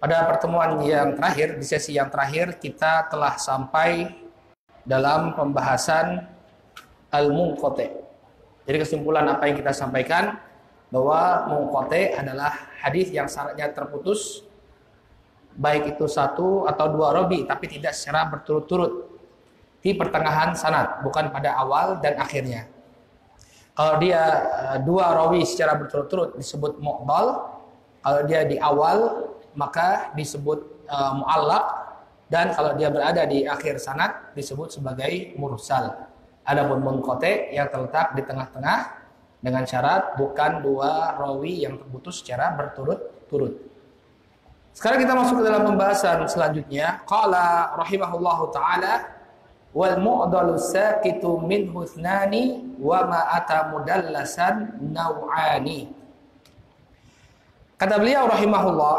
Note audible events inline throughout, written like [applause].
pada pertemuan yang terakhir, di sesi yang terakhir, kita telah sampai dalam pembahasan al-munqati. Jadi kesimpulan apa yang kita sampaikan bahwa munqati adalah hadis yang syaratnya terputus baik itu satu atau dua robi tapi tidak secara berturut-turut di pertengahan sanad bukan pada awal dan akhirnya. Kalau dia eh, dua rawi secara berturut-turut disebut mu'dal, kalau dia di awal maka disebut uh, muallak dan kalau dia berada di akhir sanad disebut sebagai mursal. Adapun munqati yang terletak di tengah-tengah dengan syarat bukan dua rawi yang terputus secara berturut-turut. Sekarang kita masuk ke dalam pembahasan selanjutnya. Qala rahimahullahu taala wal mu'dalu saqitu min husnani wa ma ata mudallasan naw'ani. Kata beliau rahimahullah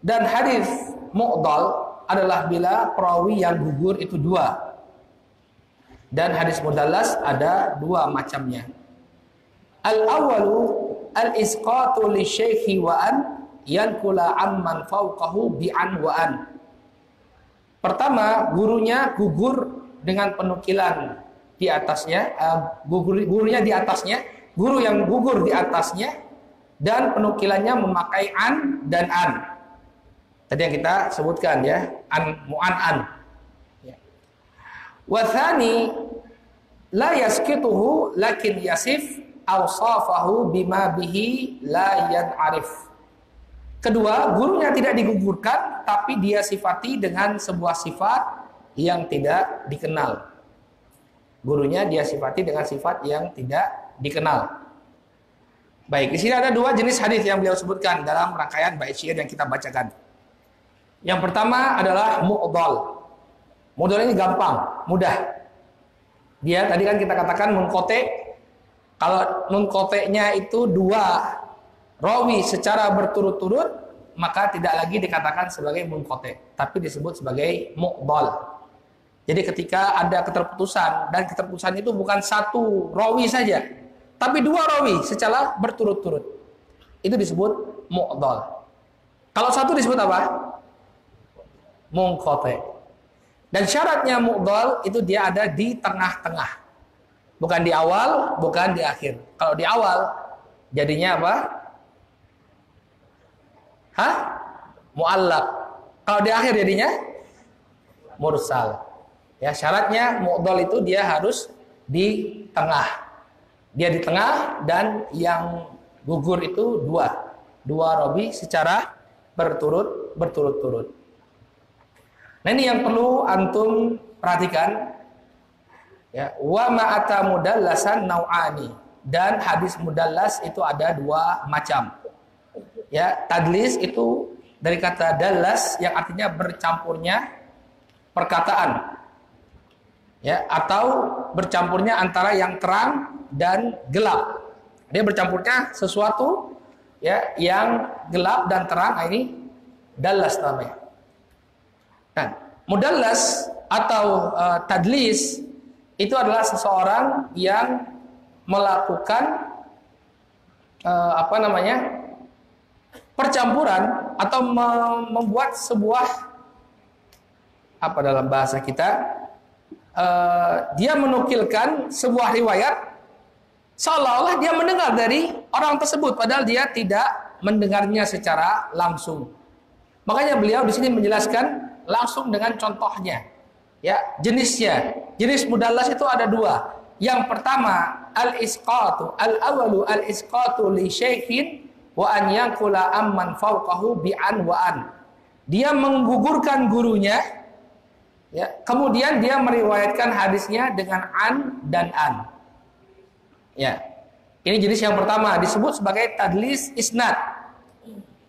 dan hadis mu'dal adalah bila perawi yang gugur itu dua. Dan hadis mudallas ada dua macamnya. Al-awwalu al-isqatu li syekhi wa an yankula amman fawqahu bi'an wa an. Pertama, gurunya gugur dengan penukilan di atasnya, uh, gugur, gurunya di atasnya, guru yang gugur di atasnya dan penukilannya memakai an dan an. Tadi yang kita sebutkan ya, an mu'an Ya. Wathani la yaskituhu lakin yasif awsafahu bima bihi la yan'arif. Kedua, gurunya tidak digugurkan tapi dia sifati dengan sebuah sifat yang tidak dikenal. Gurunya dia sifati dengan sifat yang tidak dikenal. Baik, di sini ada dua jenis hadis yang beliau sebutkan dalam rangkaian bait syair yang kita bacakan. Yang pertama adalah mu'dal. Mu'dal ini gampang, mudah. Dia tadi kan kita katakan mengkote. Kalau mengkoteknya itu dua rawi secara berturut-turut, maka tidak lagi dikatakan sebagai mengkote, tapi disebut sebagai mu'dal. Jadi ketika ada keterputusan dan keterputusan itu bukan satu rawi saja, tapi dua rawi secara berturut-turut. Itu disebut mu'dal. Kalau satu disebut apa? Mungkote. Dan syaratnya mu'dal itu dia ada di tengah-tengah. Bukan di awal, bukan di akhir. Kalau di awal, jadinya apa? Hah? Mu'allak. Kalau di akhir jadinya? Mursal. Ya, syaratnya mu'dal itu dia harus di tengah. Dia di tengah dan yang gugur itu dua. Dua robi secara berturut berturut-turut. Nah ini yang perlu antum perhatikan. Ya, wa ma'ata mudallasan nau'ani dan hadis mudallas itu ada dua macam. Ya, tadlis itu dari kata dallas yang artinya bercampurnya perkataan. Ya, atau bercampurnya antara yang terang dan gelap. Dia bercampurnya sesuatu ya yang gelap dan terang nah ini dallas namanya. Nah, mudallas atau uh, tadlis itu adalah seseorang yang melakukan uh, apa namanya percampuran atau membuat sebuah apa dalam bahasa kita uh, dia menukilkan sebuah riwayat seolah-olah dia mendengar dari orang tersebut padahal dia tidak mendengarnya secara langsung. Makanya beliau di sini menjelaskan langsung dengan contohnya. Ya, jenisnya. Jenis mudallas itu ada dua. Yang pertama, al-isqatu. Al-awalu al-isqatu li syekhin wa an yankula amman fawqahu bi'an wa an. Dia menggugurkan gurunya, ya, kemudian dia meriwayatkan hadisnya dengan an dan an. Ya. Ini jenis yang pertama disebut sebagai tadlis isnad.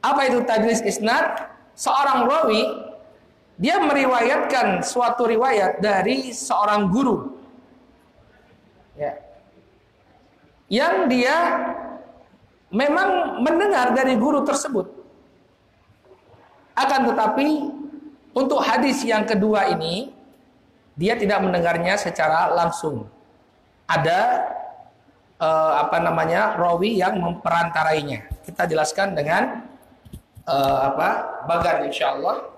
Apa itu tadlis isnad? Seorang rawi dia meriwayatkan suatu riwayat dari seorang guru. Ya. Yang dia memang mendengar dari guru tersebut. Akan tetapi untuk hadis yang kedua ini dia tidak mendengarnya secara langsung. Ada uh, apa namanya rawi yang memperantarainya kita jelaskan dengan uh, apa bagan insyaallah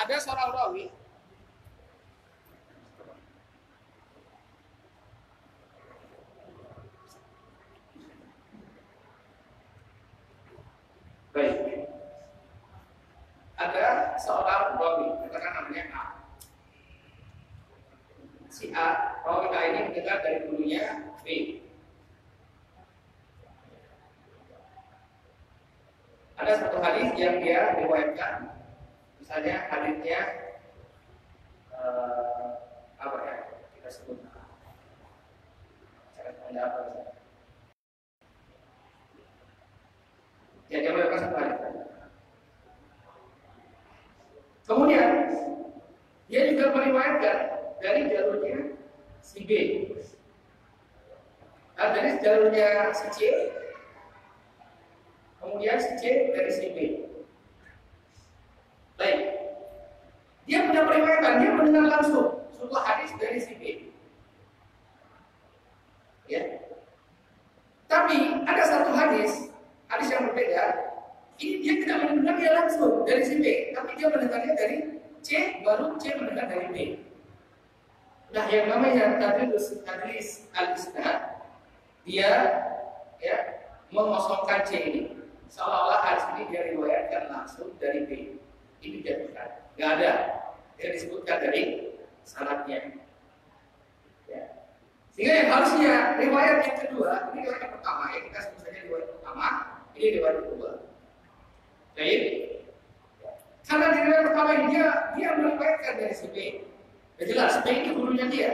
ada seorang rawi Baik. Ada seorang rawi, katakan namanya A. Si A, rawi A ini mendengar dari gurunya B. Ada satu hadis yang dia riwayatkan misalnya hadisnya uh, apa ya kita sebut cara pendapat ya dia melakukan satu hadis kemudian dia juga meriwayatkan dari jalurnya si B. Nah, dari jalurnya si C kemudian si C dari si B Baik. Dia punya periwayatan, dia mendengar langsung sebuah hadis dari si B. Ya. Tapi ada satu hadis, hadis yang berbeda. Ini dia tidak mendengar dia langsung dari si B, tapi dia mendengarnya dari C, baru C mendengar dari B. Nah, yang namanya tadris tadris al-isnad dia ya mengosongkan C ini. Seolah-olah hadis ini dia riwayatkan langsung dari B ini bukan nggak ada yang disebutkan dari sanatnya. Ya. sehingga yang harusnya riwayat yang kedua ini riwayat yang pertama ya kita sebut saja riwayat pertama ini riwayat kedua. Baik. Karena di riwayat pertama ini dia dia meriwayatkan dari si B. Ya jelas B itu gurunya dia.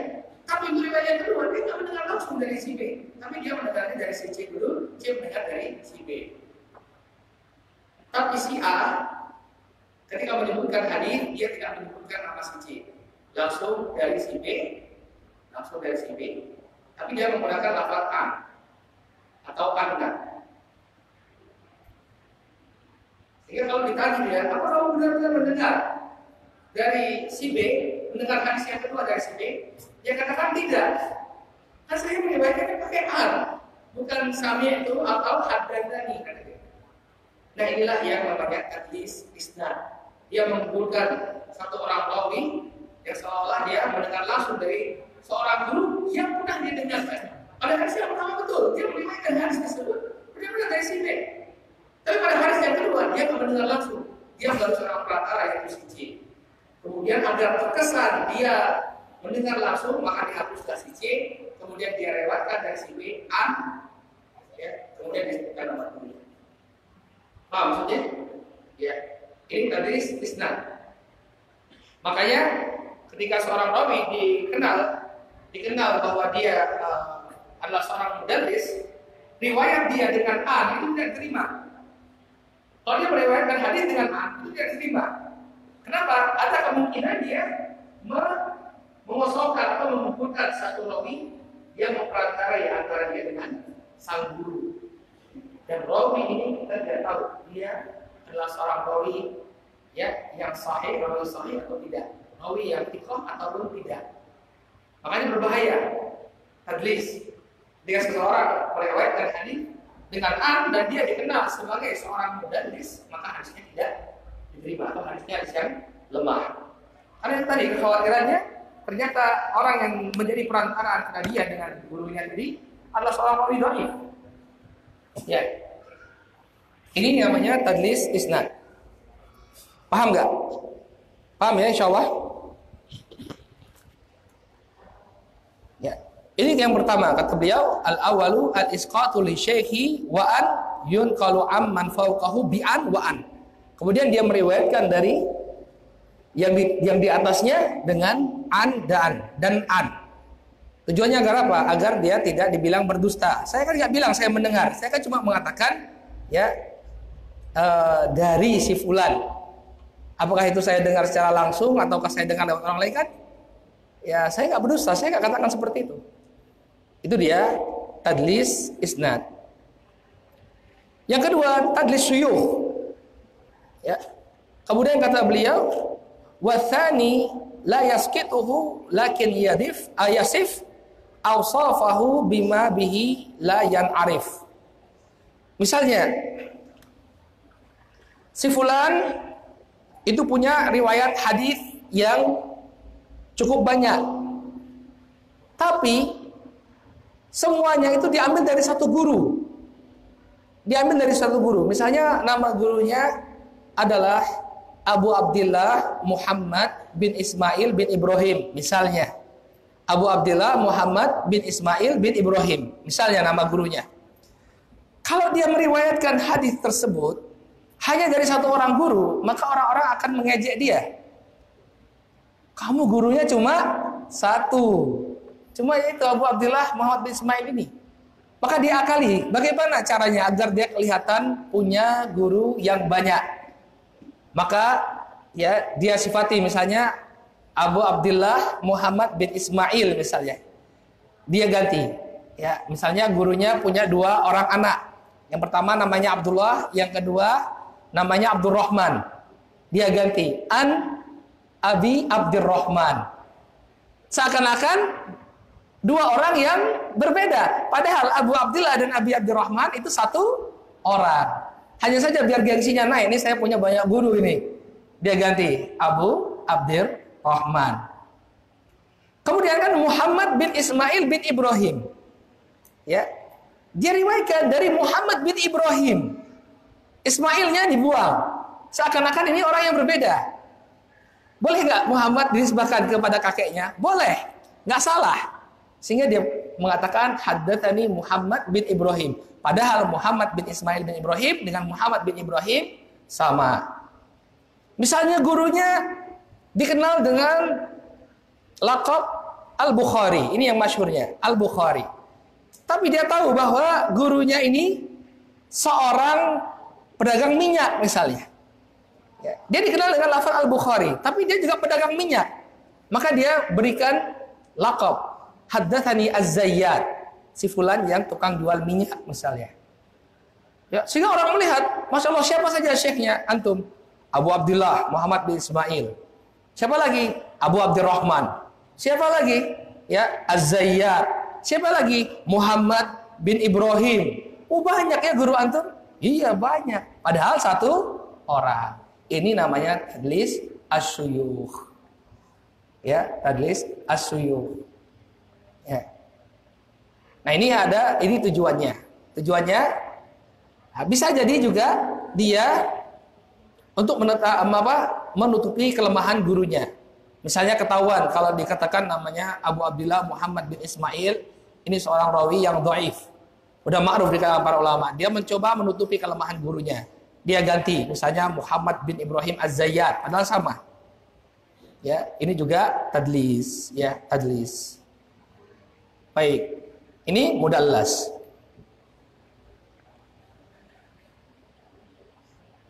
Tapi riwayat yang kedua dia tidak mendengar langsung dari si B. Tapi dia mendengarnya dari si C dulu C mendengar dari si B. Tapi si A Ketika menyebutkan hadis, dia tidak menyebutkan nama si C. Langsung dari si B, langsung dari si B. Tapi dia menggunakan lafaz an atau anda. Sehingga kalau ditanya dia, apa kamu benar-benar mendengar dari si B, mendengar hadis yang kedua dari si B? Dia katakan tidak. Kan saya menyebarkannya pakai an, bukan sami itu atau hadadani. Nah inilah yang namanya hadis isnad dia mengumpulkan satu orang rawi yang seolah dia mendengar langsung dari seorang guru yang pernah dia dengarkan. Pada hadis yang pertama betul, dia meriwayatkan hadis tersebut benar-benar dari sini. Tapi pada hadis yang kedua dia mendengar langsung. Dia baru seorang perantara yang suci. Kemudian ada terkesan dia mendengar langsung maka dihapuskan si C, kemudian dia lewatkan dari si B an, ya, kemudian disebutkan nama guru. Paham maksudnya? Ya, ini tadi isnad. Makanya ketika seorang rawi dikenal dikenal bahwa dia uh, adalah seorang mudallis, riwayat dia dengan an itu tidak diterima. Kalau dia meriwayatkan hadis dengan an itu tidak diterima. Kenapa? Ada kemungkinan dia mengosongkan atau mengumpulkan satu rawi yang memperantarai antara dia dengan sang guru. Dan rawi ini kita tidak tahu dia adalah seorang rawi ya yang sahih, rawi sahih atau tidak, rawi yang tiqah ataupun tidak. Makanya berbahaya tadlis. Jika seseorang meriwayatkan hadis dengan an dan dia dikenal sebagai seorang mudallis, maka hadisnya tidak diterima atau hadisnya hadis yang lemah. Karena tadi kekhawatirannya ternyata orang yang menjadi perantara antara dia dengan gurunya sendiri adalah seorang rawi dhaif. Ya, ini namanya tadlis isnad. Paham nggak? Paham ya insya Allah? Ya. Ini yang pertama kata beliau al awalu al isqatu li syekhi wa an yunqalu amman fawqahu bi an wa an. Kemudian dia meriwayatkan dari yang di, yang di atasnya dengan an dan dan an. Tujuannya agar apa? Agar dia tidak dibilang berdusta. Saya kan nggak bilang saya mendengar. Saya kan cuma mengatakan ya uh, dari si fulan. Apakah itu saya dengar secara langsung ataukah saya dengar lewat orang lain kan? Ya saya nggak berdusta. Saya nggak katakan seperti itu. Itu dia tadlis isnad. Yang kedua tadlis suyuh. Ya. Kemudian kata beliau Wathani la yaskituhu lakin yadif ayasif awsafahu bima bihi la arif. Misalnya si fulan itu punya riwayat hadis yang cukup banyak. Tapi semuanya itu diambil dari satu guru. Diambil dari satu guru. Misalnya nama gurunya adalah Abu Abdullah Muhammad bin Ismail bin Ibrahim misalnya Abu Abdullah Muhammad bin Ismail bin Ibrahim misalnya nama gurunya kalau dia meriwayatkan hadis tersebut hanya dari satu orang guru maka orang-orang akan mengejek dia kamu gurunya cuma satu cuma itu Abu Abdullah Muhammad bin Ismail ini maka dia akali bagaimana caranya agar dia kelihatan punya guru yang banyak maka ya dia sifati misalnya Abu Abdullah Muhammad bin Ismail misalnya. Dia ganti. Ya, misalnya gurunya punya dua orang anak. Yang pertama namanya Abdullah, yang kedua namanya Abdurrahman. Dia ganti an Abi Abdurrahman. Seakan-akan dua orang yang berbeda. Padahal Abu Abdullah dan Abi Abdurrahman itu satu orang. Hanya saja biar gengsinya naik. Ini saya punya banyak guru ini. Dia ganti Abu Abdir Rahman. Kemudian kan Muhammad bin Ismail bin Ibrahim. Ya. Dia riwayatkan dari Muhammad bin Ibrahim. Ismailnya dibuang. Seakan-akan ini orang yang berbeda. Boleh nggak Muhammad dinisbahkan kepada kakeknya? Boleh. Nggak salah. Sehingga dia mengatakan haddatsani Muhammad bin Ibrahim. Padahal Muhammad bin Ismail bin Ibrahim dengan Muhammad bin Ibrahim sama. Misalnya gurunya dikenal dengan lakop Al-Bukhari. Ini yang masyhurnya, Al-Bukhari. Tapi dia tahu bahwa gurunya ini seorang pedagang minyak misalnya. Ya, dia dikenal dengan lafaz Al-Bukhari, tapi dia juga pedagang minyak. Maka dia berikan lakop Haddathani Az-Zayyad si fulan yang tukang jual minyak misalnya. Ya, sehingga orang melihat, Masya Allah siapa saja syekhnya antum? Abu Abdullah Muhammad bin Ismail. Siapa lagi? Abu Abdurrahman. Siapa lagi? Ya, Az-Zayyad. Siapa lagi? Muhammad bin Ibrahim. Oh banyak ya guru antum? Iya banyak. Padahal satu orang. Ini namanya tadlis asyuyuh. Ya, tadlis asyuyuh. Ya. Nah ini ada, ini tujuannya. Tujuannya nah, bisa jadi juga dia untuk meneta, apa, menutupi kelemahan gurunya. Misalnya ketahuan kalau dikatakan namanya Abu Abdullah Muhammad bin Ismail, ini seorang rawi yang doif. Udah ma'ruf di kalangan para ulama. Dia mencoba menutupi kelemahan gurunya. Dia ganti, misalnya Muhammad bin Ibrahim Az-Zayyad, padahal sama. Ya, ini juga tadlis, ya, tadlis. Baik. Ini mudallas.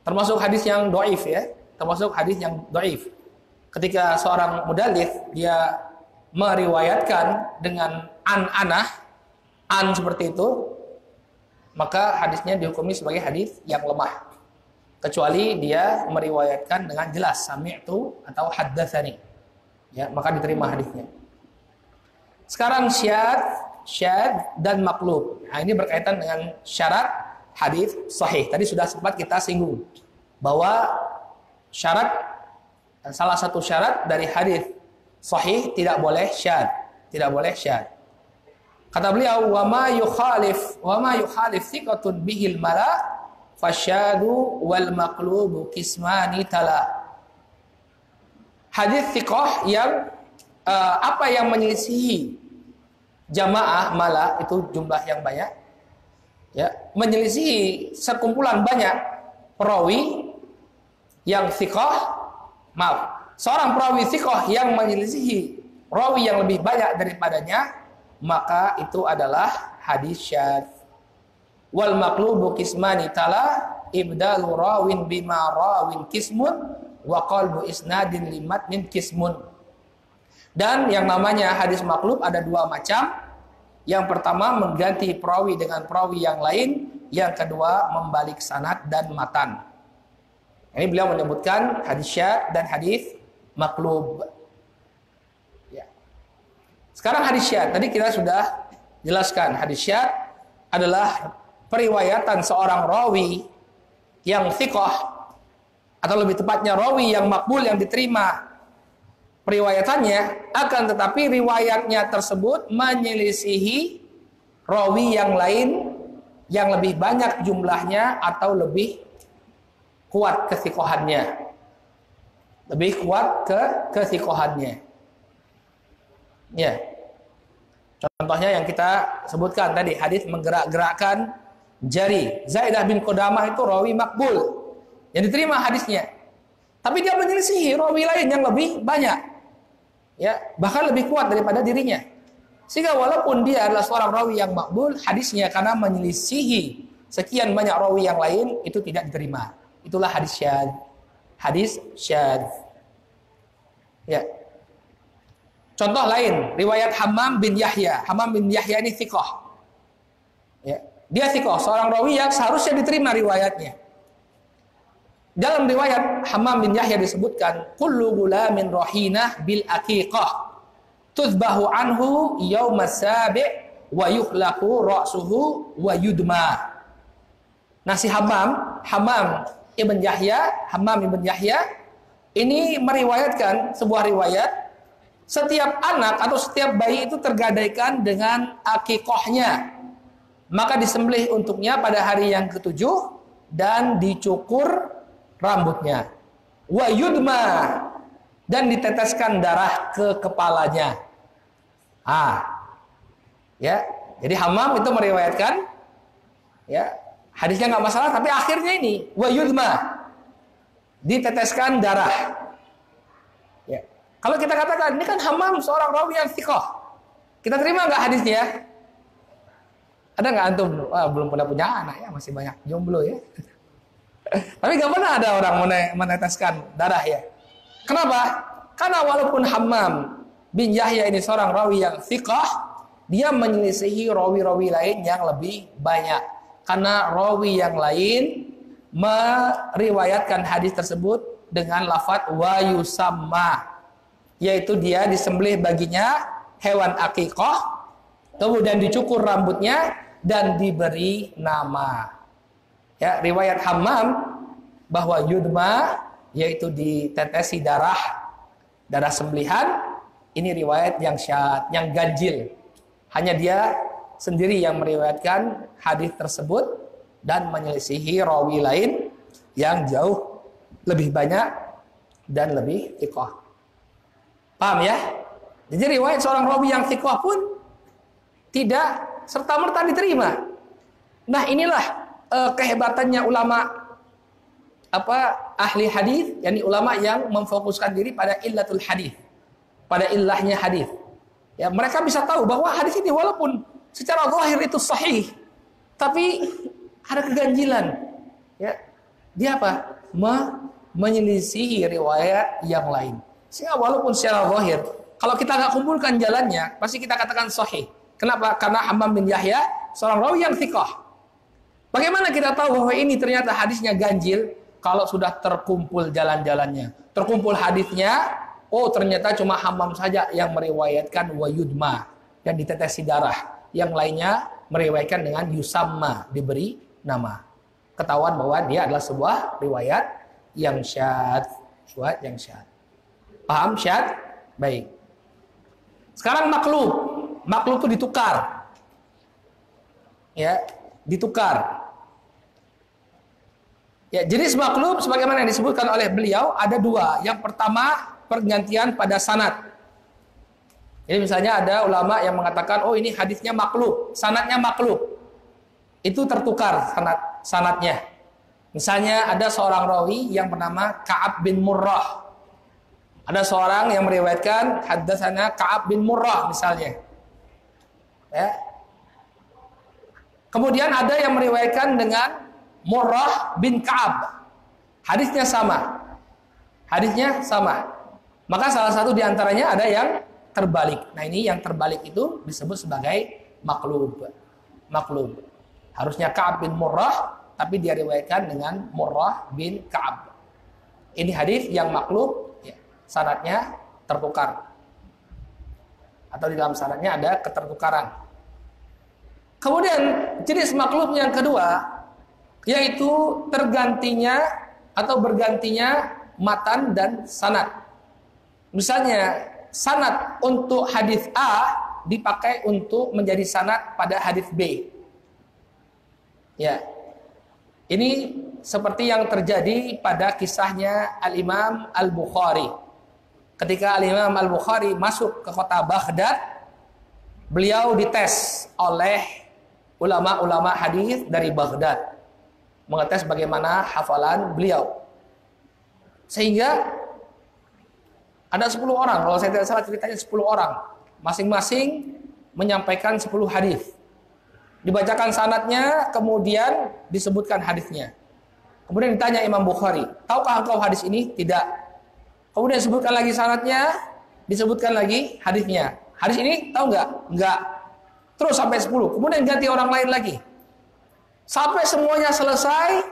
Termasuk hadis yang doif ya, termasuk hadis yang doif. Ketika seorang mudalif dia meriwayatkan dengan an anah, an seperti itu, maka hadisnya dihukumi sebagai hadis yang lemah. Kecuali dia meriwayatkan dengan jelas sami'tu atau haddatsani. Ya, maka diterima hadisnya. Sekarang syad syad dan maklub. Nah, ini berkaitan dengan syarat hadis sahih. Tadi sudah sempat kita singgung bahwa syarat salah satu syarat dari hadis sahih tidak boleh syad, tidak boleh syad. Kata beliau, "Wa ma yukhalif wa ma yukhalif thiqatun bihil mala fasyadu wal maqlubu kismani tala." Hadis thiqah yang uh, apa yang menyelisihi jamaah malah itu jumlah yang banyak ya menyelisih sekumpulan banyak perawi yang sikoh, maaf, seorang perawi sikoh yang menyelisihi rawi yang lebih banyak daripadanya, maka itu adalah hadis syadz. Wal maqlubu kismani tala ibdalu rawin bima rawin kismun wa qalbu isnadin limat min kismun. Dan yang namanya hadis maklub ada dua macam. Yang pertama mengganti perawi dengan perawi yang lain. Yang kedua membalik sanad dan matan. Ini beliau menyebutkan hadis syad dan hadis maklub. Sekarang hadis syad. Tadi kita sudah jelaskan hadis syad adalah periwayatan seorang rawi yang thikoh atau lebih tepatnya rawi yang makbul yang diterima periwayatannya akan tetapi riwayatnya tersebut menyelisihi rawi yang lain yang lebih banyak jumlahnya atau lebih kuat kesikohannya. Lebih kuat ke kesikohannya. Ya. Contohnya yang kita sebutkan tadi hadis menggerak-gerakkan jari. Zaidah bin Qudamah itu rawi makbul yang diterima hadisnya. Tapi dia menyelisihi rawi lain yang lebih banyak. Ya, bahkan lebih kuat daripada dirinya. Sehingga walaupun dia adalah seorang rawi yang makbul, hadisnya karena menyelisihi sekian banyak rawi yang lain itu tidak diterima. Itulah hadis syad. Hadis syad. Ya. Contoh lain, riwayat Hammam bin Yahya. Hammam bin Yahya ini thiqah. Ya. Dia thiqah, seorang rawi yang seharusnya diterima riwayatnya. Dalam riwayat Hammam bin Yahya disebutkan, "Kullu gulamin rahinah bil aqiqah tuzbahu anhu yauma sabi' wa yukhlaqu ra'suhu wa yudma." Nasi Hammam, Hammam Ibn Yahya, Hammam Ibn Yahya ini meriwayatkan sebuah riwayat setiap anak atau setiap bayi itu tergadaikan dengan akikohnya. Maka disembelih untuknya pada hari yang ketujuh dan dicukur rambutnya. Wa yudma dan diteteskan darah ke kepalanya. Ah ya jadi Hammam itu meriwayatkan ya Hadisnya nggak masalah, tapi akhirnya ini wa yudma diteteskan darah. Ya. Kalau kita katakan ini kan Hamam seorang rawi yang sikoh, kita terima nggak hadisnya? Ada nggak antum? Wah, belum pernah punya anak ya, masih banyak jomblo ya. [laughs] Tapi nggak pernah ada orang meneteskan darah ya. Kenapa? Karena walaupun Hammam bin Yahya ini seorang rawi yang sikoh, dia menyelisihi rawi-rawi lain yang lebih banyak karena rawi yang lain meriwayatkan hadis tersebut dengan lafaz wa yusamma yaitu dia disembelih baginya hewan akikah kemudian dicukur rambutnya dan diberi nama ya riwayat Hammam bahwa yudma yaitu ditetesi darah darah sembelihan ini riwayat yang syad yang ganjil hanya dia sendiri yang meriwayatkan hadis tersebut dan menyelisihi rawi lain yang jauh lebih banyak dan lebih tikoh. Paham ya? Jadi riwayat seorang rawi yang tikoh pun tidak serta merta diterima. Nah inilah uh, kehebatannya ulama apa ahli hadis, yakni ulama yang memfokuskan diri pada illatul hadis, pada illahnya hadis. Ya, mereka bisa tahu bahwa hadis ini walaupun Secara zahir itu sahih, tapi ada keganjilan. Ya. Dia apa? Me menyelisihi riwayat yang lain. Sehingga walaupun secara zahir, kalau kita nggak kumpulkan jalannya, pasti kita katakan sahih. Kenapa? Karena Hammam bin Yahya seorang rawi yang thiqah. Bagaimana kita tahu bahwa ini ternyata hadisnya ganjil kalau sudah terkumpul jalan-jalannya. Terkumpul hadisnya, oh ternyata cuma Hammam saja yang meriwayatkan wayudma dan ditetesi darah yang lainnya meriwayatkan dengan yusamma diberi nama. Ketahuan bahwa dia adalah sebuah riwayat yang syad, riwayat yang syad. Paham syad? Baik. Sekarang maklub. Maklub itu ditukar. Ya, ditukar. Ya, jenis maklub sebagaimana yang disebutkan oleh beliau ada dua. Yang pertama pergantian pada sanat. Jadi misalnya ada ulama yang mengatakan, oh ini hadisnya makhluk, sanatnya makhluk. Itu tertukar sanat sanatnya. Misalnya ada seorang rawi yang bernama Ka'ab bin Murrah. Ada seorang yang meriwayatkan haddatsana Ka'ab bin Murrah misalnya. Ya. Kemudian ada yang meriwayatkan dengan Murrah bin Ka'ab. Hadisnya sama. Hadisnya sama. Maka salah satu di antaranya ada yang terbalik. Nah, ini yang terbalik itu disebut sebagai maklub. Maklub. Harusnya Ka'ab bin Murrah tapi dia riwayatkan dengan Murrah bin Ka'ab. Ini hadis yang maklub ya, sanadnya tertukar. Atau di dalam sanadnya ada ketertukaran. Kemudian jenis maklub yang kedua yaitu tergantinya atau bergantinya matan dan sanad. Misalnya sanad untuk hadis A dipakai untuk menjadi sanad pada hadis B. Ya. Ini seperti yang terjadi pada kisahnya Al-Imam Al-Bukhari. Ketika Al-Imam Al-Bukhari masuk ke kota Baghdad, beliau dites oleh ulama-ulama hadis dari Baghdad. Mengetes bagaimana hafalan beliau. Sehingga ada 10 orang, kalau saya tidak salah ceritanya 10 orang. Masing-masing menyampaikan 10 hadis. Dibacakan sanatnya, kemudian disebutkan hadisnya. Kemudian ditanya Imam Bukhari, tahukah engkau hadis ini? Tidak. Kemudian disebutkan lagi sanatnya, disebutkan lagi hadisnya. Hadis ini tahu nggak? Nggak. Terus sampai 10. Kemudian ganti orang lain lagi. Sampai semuanya selesai,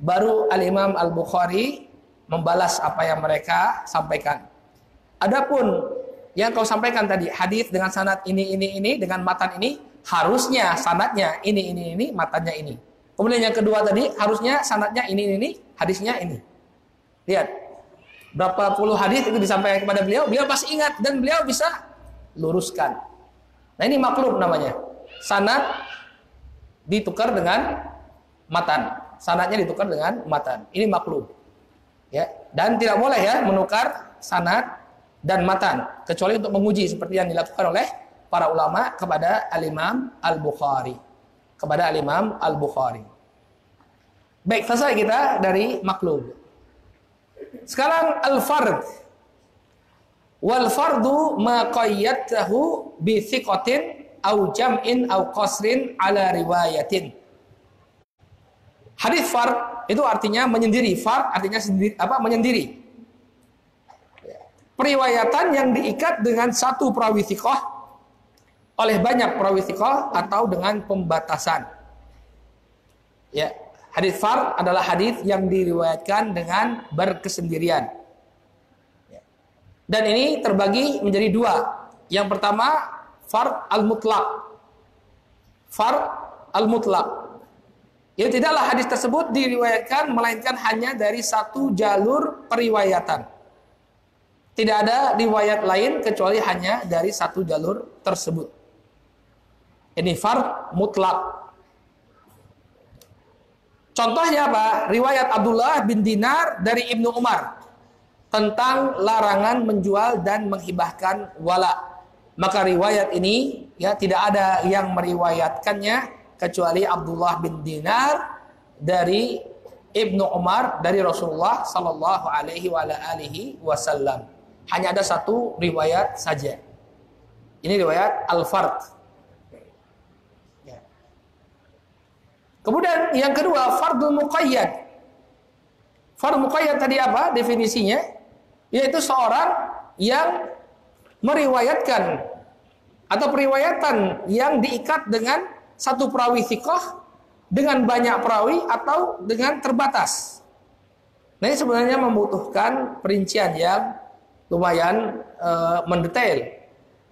baru Al-Imam Al-Bukhari membalas apa yang mereka sampaikan. Adapun yang kau sampaikan tadi, hadis dengan sanat ini, ini, ini, dengan matan ini, harusnya sanatnya ini ini ini matanya ini. Kemudian yang kedua tadi harusnya sanatnya ini ini, ini hadisnya ini. Lihat berapa puluh hadis itu disampaikan kepada beliau, beliau pasti ingat dan beliau bisa luruskan. Nah ini maklum namanya. Sanat ditukar dengan matan. Sanatnya ditukar dengan matan. Ini maklum. Ya, dan tidak boleh ya menukar sanat dan matan kecuali untuk menguji seperti yang dilakukan oleh para ulama kepada Al-Imam Al-Bukhari. Kepada Al-Imam Al-Bukhari. Baik, selesai kita dari maklum. Sekarang al-fard. Wal fardu ma qayyadahu bi thiqatin au jam'in au qasrin ala riwayatin. Hadis fard itu artinya menyendiri. Fard artinya sendiri apa? Menyendiri. Periwayatan yang diikat dengan satu perawi thiqah oleh banyak perawi thiqah atau dengan pembatasan. Ya, hadis far adalah hadis yang diriwayatkan dengan berkesendirian. Ya. Dan ini terbagi menjadi dua. Yang pertama far al-mutlak. Far al-mutlak. Ya tidaklah hadis tersebut diriwayatkan melainkan hanya dari satu jalur periwayatan. Tidak ada riwayat lain kecuali hanya dari satu jalur tersebut. Ini fard mutlak. Contohnya apa? Riwayat Abdullah bin Dinar dari Ibnu Umar tentang larangan menjual dan menghibahkan wala. Maka riwayat ini ya tidak ada yang meriwayatkannya kecuali Abdullah bin Dinar dari Ibnu Umar dari Rasulullah sallallahu alaihi wasallam. Hanya ada satu riwayat saja. Ini riwayat Al-Fard Kemudian yang kedua fardhu muqayyad. Fardhu muqayyad tadi apa definisinya? Yaitu seorang yang meriwayatkan atau periwayatan yang diikat dengan satu perawi thiqah dengan banyak perawi atau dengan terbatas. Nah ini sebenarnya membutuhkan perincian yang lumayan e, mendetail.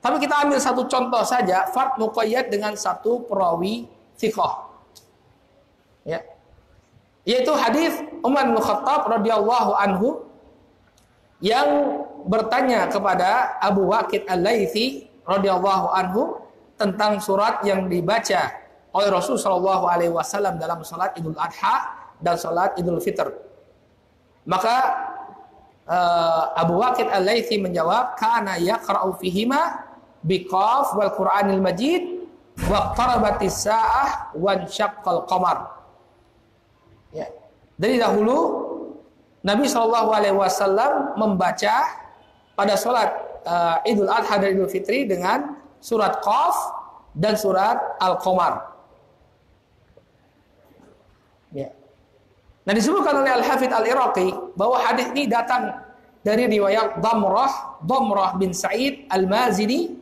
Tapi kita ambil satu contoh saja, fard muqayyad dengan satu perawi thiqah. Ya. Yaitu hadis Umar bin Khattab radhiyallahu anhu yang bertanya kepada Abu Waqid Al-Laitsi radhiyallahu anhu tentang surat yang dibaca oleh Rasul sallallahu alaihi wasallam dalam salat Idul Adha dan salat Idul Fitr. Maka uh, Abu Waqid Al-Laitsi menjawab, "Kana yaqra'u fihima biqaf wal Qur'anil Majid wa sa'ah wa syaqqal qamar." Dari dahulu Nabi Shallallahu Alaihi Wasallam membaca pada sholat uh, Idul Adha dan Idul Fitri dengan surat Qaf dan surat Al-Qamar. Ya. Nah disebutkan oleh Al-Hafidh Al-Iraqi bahwa hadis ini datang dari riwayat Damrah, Damrah bin Sa'id Al-Mazini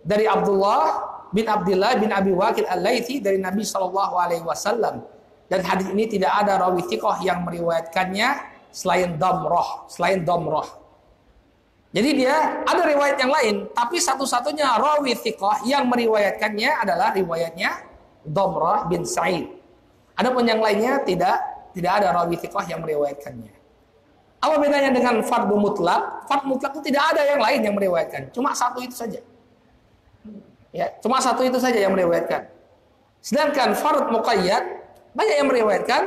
dari Abdullah bin Abdullah bin Abi Waqid Al-Laitsi dari Nabi Shallallahu alaihi wasallam. Dan hadis ini tidak ada rawi thiqah yang meriwayatkannya selain Damrah, selain Damrah. Jadi dia ada riwayat yang lain, tapi satu-satunya rawi thiqah yang meriwayatkannya adalah riwayatnya Damrah bin Sa'id. Adapun yang lainnya tidak tidak ada rawi thiqah yang meriwayatkannya. Apa bedanya dengan fardu mutlak? Fardu mutlak itu tidak ada yang lain yang meriwayatkan. Cuma satu itu saja. Ya, cuma satu itu saja yang meriwayatkan. Sedangkan fardu muqayyad banyak yang meriwayatkan,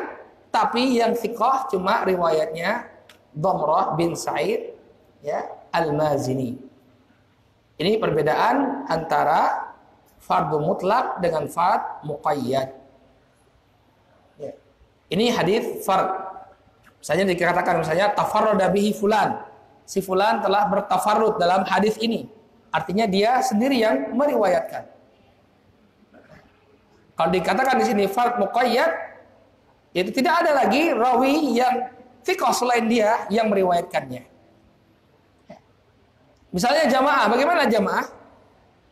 tapi yang thiqah cuma riwayatnya Dhamrah bin Sa'id ya, Al-Mazini. Ini perbedaan antara fardu mutlak dengan fard muqayyad. Ya. Ini hadis fard Misalnya dikatakan misalnya tafarrada bihi fulan. Si fulan telah bertafarrud dalam hadis ini. Artinya dia sendiri yang meriwayatkan. Kalau dikatakan di sini fard muqayyad itu tidak ada lagi rawi yang thiqah selain dia yang meriwayatkannya. Misalnya jamaah, bagaimana jamaah?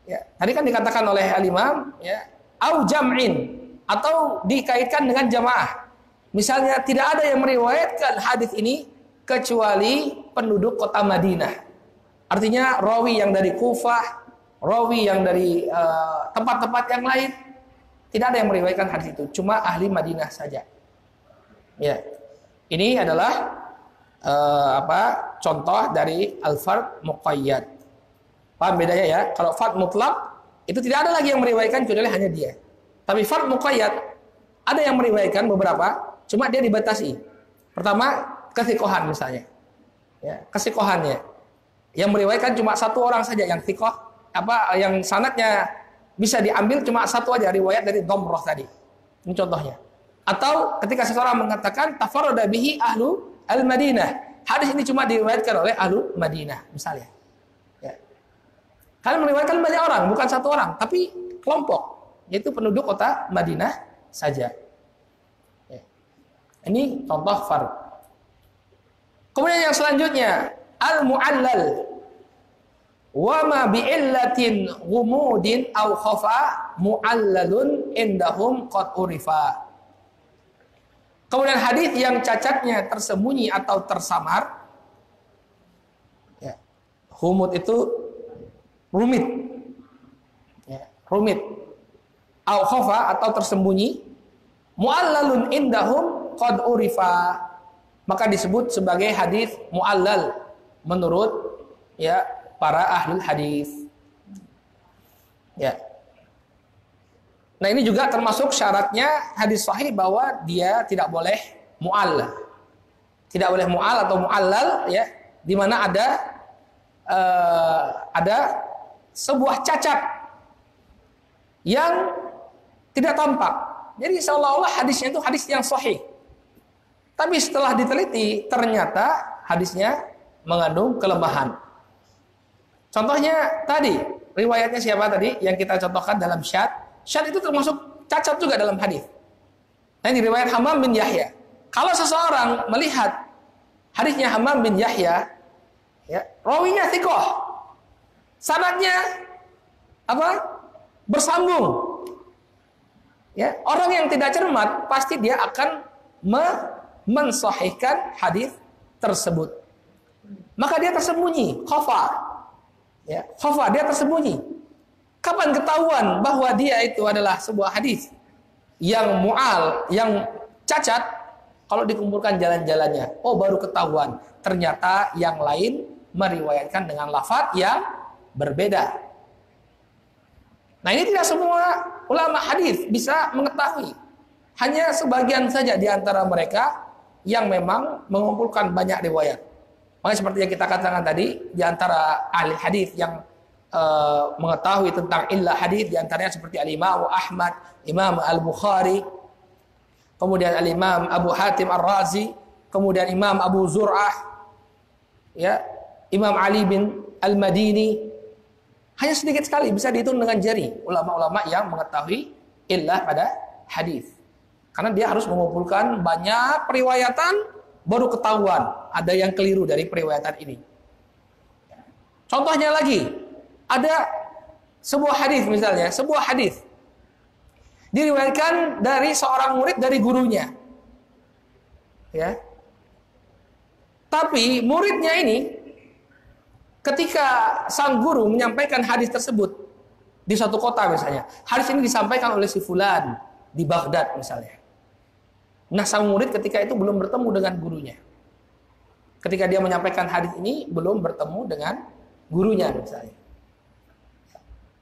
Ya, tadi kan dikatakan oleh al-imam ya, au jam'in atau dikaitkan dengan jamaah. Misalnya tidak ada yang meriwayatkan hadis ini kecuali penduduk kota Madinah. Artinya rawi yang dari Kufah, rawi yang dari eh, tempat-tempat uh, yang lain tidak ada yang meriwayatkan hadis itu, cuma ahli Madinah saja. Ya. Ini adalah uh, apa? contoh dari al-fard muqayyad. Paham bedanya ya? Kalau fard mutlak itu tidak ada lagi yang meriwayatkan kecuali hanya dia. Tapi fard muqayyad ada yang meriwayatkan beberapa Cuma dia dibatasi. Pertama, kesikohan misalnya. Ya, kesikohannya. Yang meriwayatkan cuma satu orang saja yang sikoh, apa yang sanatnya bisa diambil cuma satu aja riwayat dari Domroh tadi. Ini contohnya. Atau ketika seseorang mengatakan tafarrada bihi ahlu al-Madinah. Hadis ini cuma diriwayatkan oleh ahlu Madinah misalnya. Ya. Kalian meriwayatkan banyak orang, bukan satu orang, tapi kelompok, yaitu penduduk kota Madinah saja. Ini contoh fard. Kemudian yang selanjutnya al-mu'allal wa ma bi'illatin ghumudin aw khafa mu'allalun indahum qad urifa. Kemudian hadis yang cacatnya tersembunyi atau tersamar ya. Humud itu rumit. Ya, rumit. Au khafa atau tersembunyi mu'allalun indahum qad urifa maka disebut sebagai hadis muallal menurut ya para ahli hadis. Ya. Nah, ini juga termasuk syaratnya hadis sahih bahwa dia tidak boleh muall. Tidak boleh muall atau muallal ya, di mana ada uh, ada sebuah cacat yang tidak tampak. Jadi seolah-olah hadisnya itu hadis yang sahih. Tapi setelah diteliti, ternyata hadisnya mengandung kelemahan. Contohnya tadi, riwayatnya siapa tadi yang kita contohkan dalam syad? Syad itu termasuk cacat juga dalam hadis. Nah, ini riwayat Hamam bin Yahya. Kalau seseorang melihat hadisnya Hamam bin Yahya, ya, rawinya tikoh, sanatnya apa? Bersambung. Ya, orang yang tidak cermat pasti dia akan me mensahihkan hadis tersebut. Maka dia tersembunyi, khafa. Ya, khafa dia tersembunyi. Kapan ketahuan bahwa dia itu adalah sebuah hadis yang mual, yang cacat kalau dikumpulkan jalan-jalannya. Oh, baru ketahuan. Ternyata yang lain meriwayatkan dengan lafaz yang berbeda. Nah, ini tidak semua ulama hadis bisa mengetahui. Hanya sebagian saja di antara mereka yang memang mengumpulkan banyak riwayat. Makanya seperti yang kita katakan tadi, di antara ahli hadis yang uh, mengetahui tentang illah hadis di antaranya seperti Al Imam Ahmad, Imam Al Bukhari, kemudian Al-Imam Abu Hatim Ar-Razi, kemudian Imam Abu Zur'ah, ya, Imam Ali bin Al-Madini. Hanya sedikit sekali bisa dihitung dengan jari ulama-ulama yang mengetahui illah pada hadis. Karena dia harus mengumpulkan banyak periwayatan baru ketahuan ada yang keliru dari periwayatan ini. Contohnya lagi, ada sebuah hadis misalnya, sebuah hadis diriwayatkan dari seorang murid dari gurunya. Ya. Tapi muridnya ini ketika sang guru menyampaikan hadis tersebut di suatu kota misalnya, hadis ini disampaikan oleh si fulan di Baghdad misalnya. Nah, sang murid ketika itu belum bertemu dengan gurunya. Ketika dia menyampaikan hadis ini belum bertemu dengan gurunya misalnya.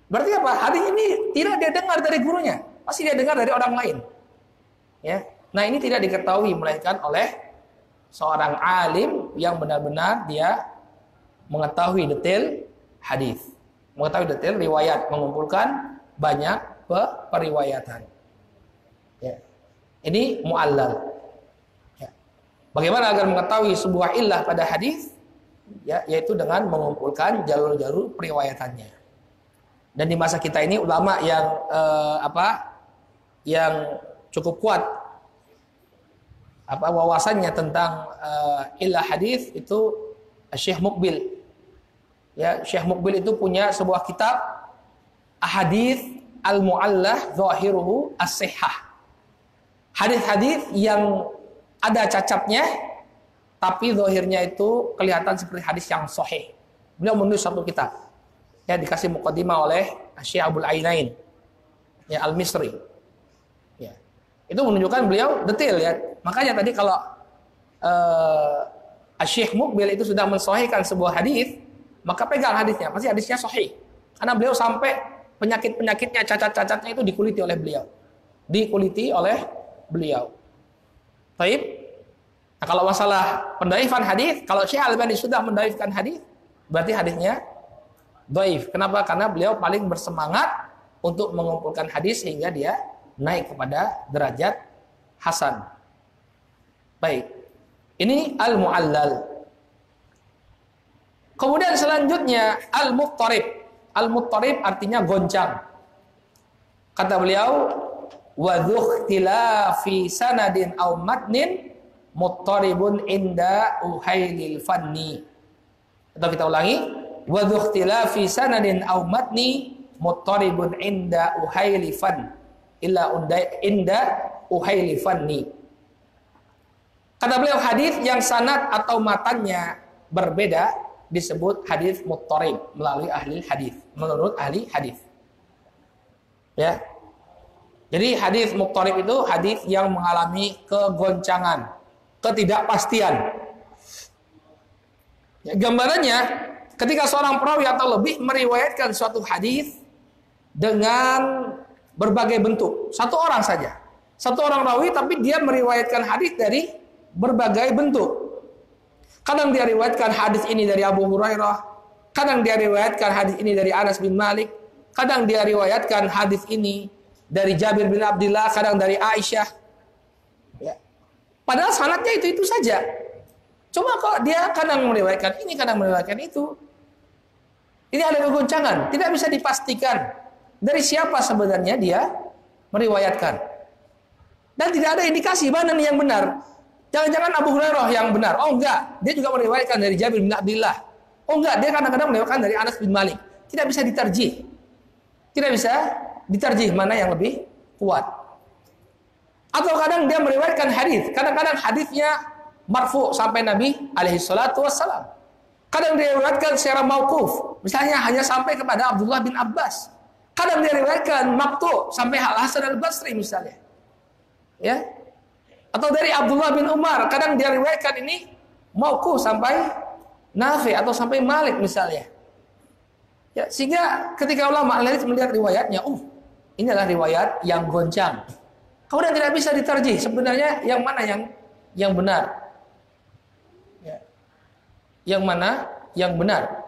Berarti apa? Hadis ini tidak dia dengar dari gurunya, pasti dia dengar dari orang lain. Ya. Nah, ini tidak diketahui melainkan oleh seorang alim yang benar-benar dia mengetahui detail hadis, mengetahui detail riwayat, mengumpulkan banyak periwayatan. Ini muallal. Ya. Bagaimana agar mengetahui sebuah ilah pada hadis? Ya, yaitu dengan mengumpulkan jalur-jalur periwayatannya. Dan di masa kita ini ulama yang eh, apa? yang cukup kuat apa wawasannya tentang uh, ilah hadis itu Syekh Mukbil. Ya, Syekh Mukbil itu punya sebuah kitab Ahadits Al-Mu'allah Zahiruhu As-Sihhah. Hadis-hadis yang ada cacapnya tapi zahirnya itu kelihatan seperti hadis yang sahih. Beliau menulis satu kitab. Ya, dikasih mukadimah oleh Syekh Abdul Ainain. Ya, Al-Misri. Ya. Itu menunjukkan beliau detail ya. Makanya tadi kalau uh, Syekh Mukbil itu sudah mensahihkan sebuah hadis, maka pegang hadisnya, pasti hadisnya sahih. Karena beliau sampai penyakit-penyakitnya, cacat-cacatnya itu dikuliti oleh beliau. Dikuliti oleh beliau. Baik. Nah, kalau masalah pendaifan hadis, kalau Syekh Al-Albani sudah mendaifkan hadis, berarti hadisnya doif. Kenapa? Karena beliau paling bersemangat untuk mengumpulkan hadis sehingga dia naik kepada derajat hasan. Baik. Ini al-mu'allal. Kemudian selanjutnya al-muttarib. Al-muttarib artinya goncang. Kata beliau, wa fi sanadin aw matnin muttaribun inda uhailil fanni. Atau kita ulangi, wa fi sanadin aw matni muttaribun inda uhaili fan illa inda uhaili fanni. Kata beliau hadis yang sanad atau matanya berbeda disebut hadis muttarib melalui ahli hadis, menurut ahli hadis. Ya. Jadi hadis muttarib itu hadis yang mengalami kegoncangan, ketidakpastian. Ya, gambarannya ketika seorang perawi atau lebih meriwayatkan suatu hadis dengan berbagai bentuk, satu orang saja. Satu orang rawi tapi dia meriwayatkan hadis dari berbagai bentuk. Kadang dia riwayatkan hadis ini dari Abu Hurairah, kadang dia riwayatkan hadis ini dari Anas bin Malik, kadang dia riwayatkan hadis ini dari Jabir bin Abdullah, kadang dari Aisyah. Ya. Padahal sanatnya itu itu saja. Cuma kok dia kadang meriwayatkan ini, kadang meriwayatkan itu. Ini ada kegoncangan, tidak bisa dipastikan dari siapa sebenarnya dia meriwayatkan. Dan tidak ada indikasi mana yang benar. Jangan-jangan Abu Hurairah yang benar. Oh enggak, dia juga meriwayatkan dari Jabir bin Abdullah. Oh enggak, dia kadang-kadang meriwayatkan dari Anas bin Malik. Tidak bisa diterjih. Tidak bisa diterjih mana yang lebih kuat. Atau kadang dia meriwayatkan hadis. Kadang-kadang hadisnya marfu sampai Nabi alaihi salatu wassalam. Kadang dia riwayatkan secara mauquf. Misalnya hanya sampai kepada Abdullah bin Abbas. Kadang dia riwayatkan maktu sampai Al Hasan al Basri misalnya. Ya, atau dari Abdullah bin Umar, kadang dia riwayatkan ini mauku sampai Nafi atau sampai Malik misalnya. Ya, sehingga ketika ulama melihat riwayatnya, uh, ini adalah riwayat yang goncang. Kemudian tidak bisa diterjih sebenarnya yang mana yang yang benar. Ya. Yang mana yang benar.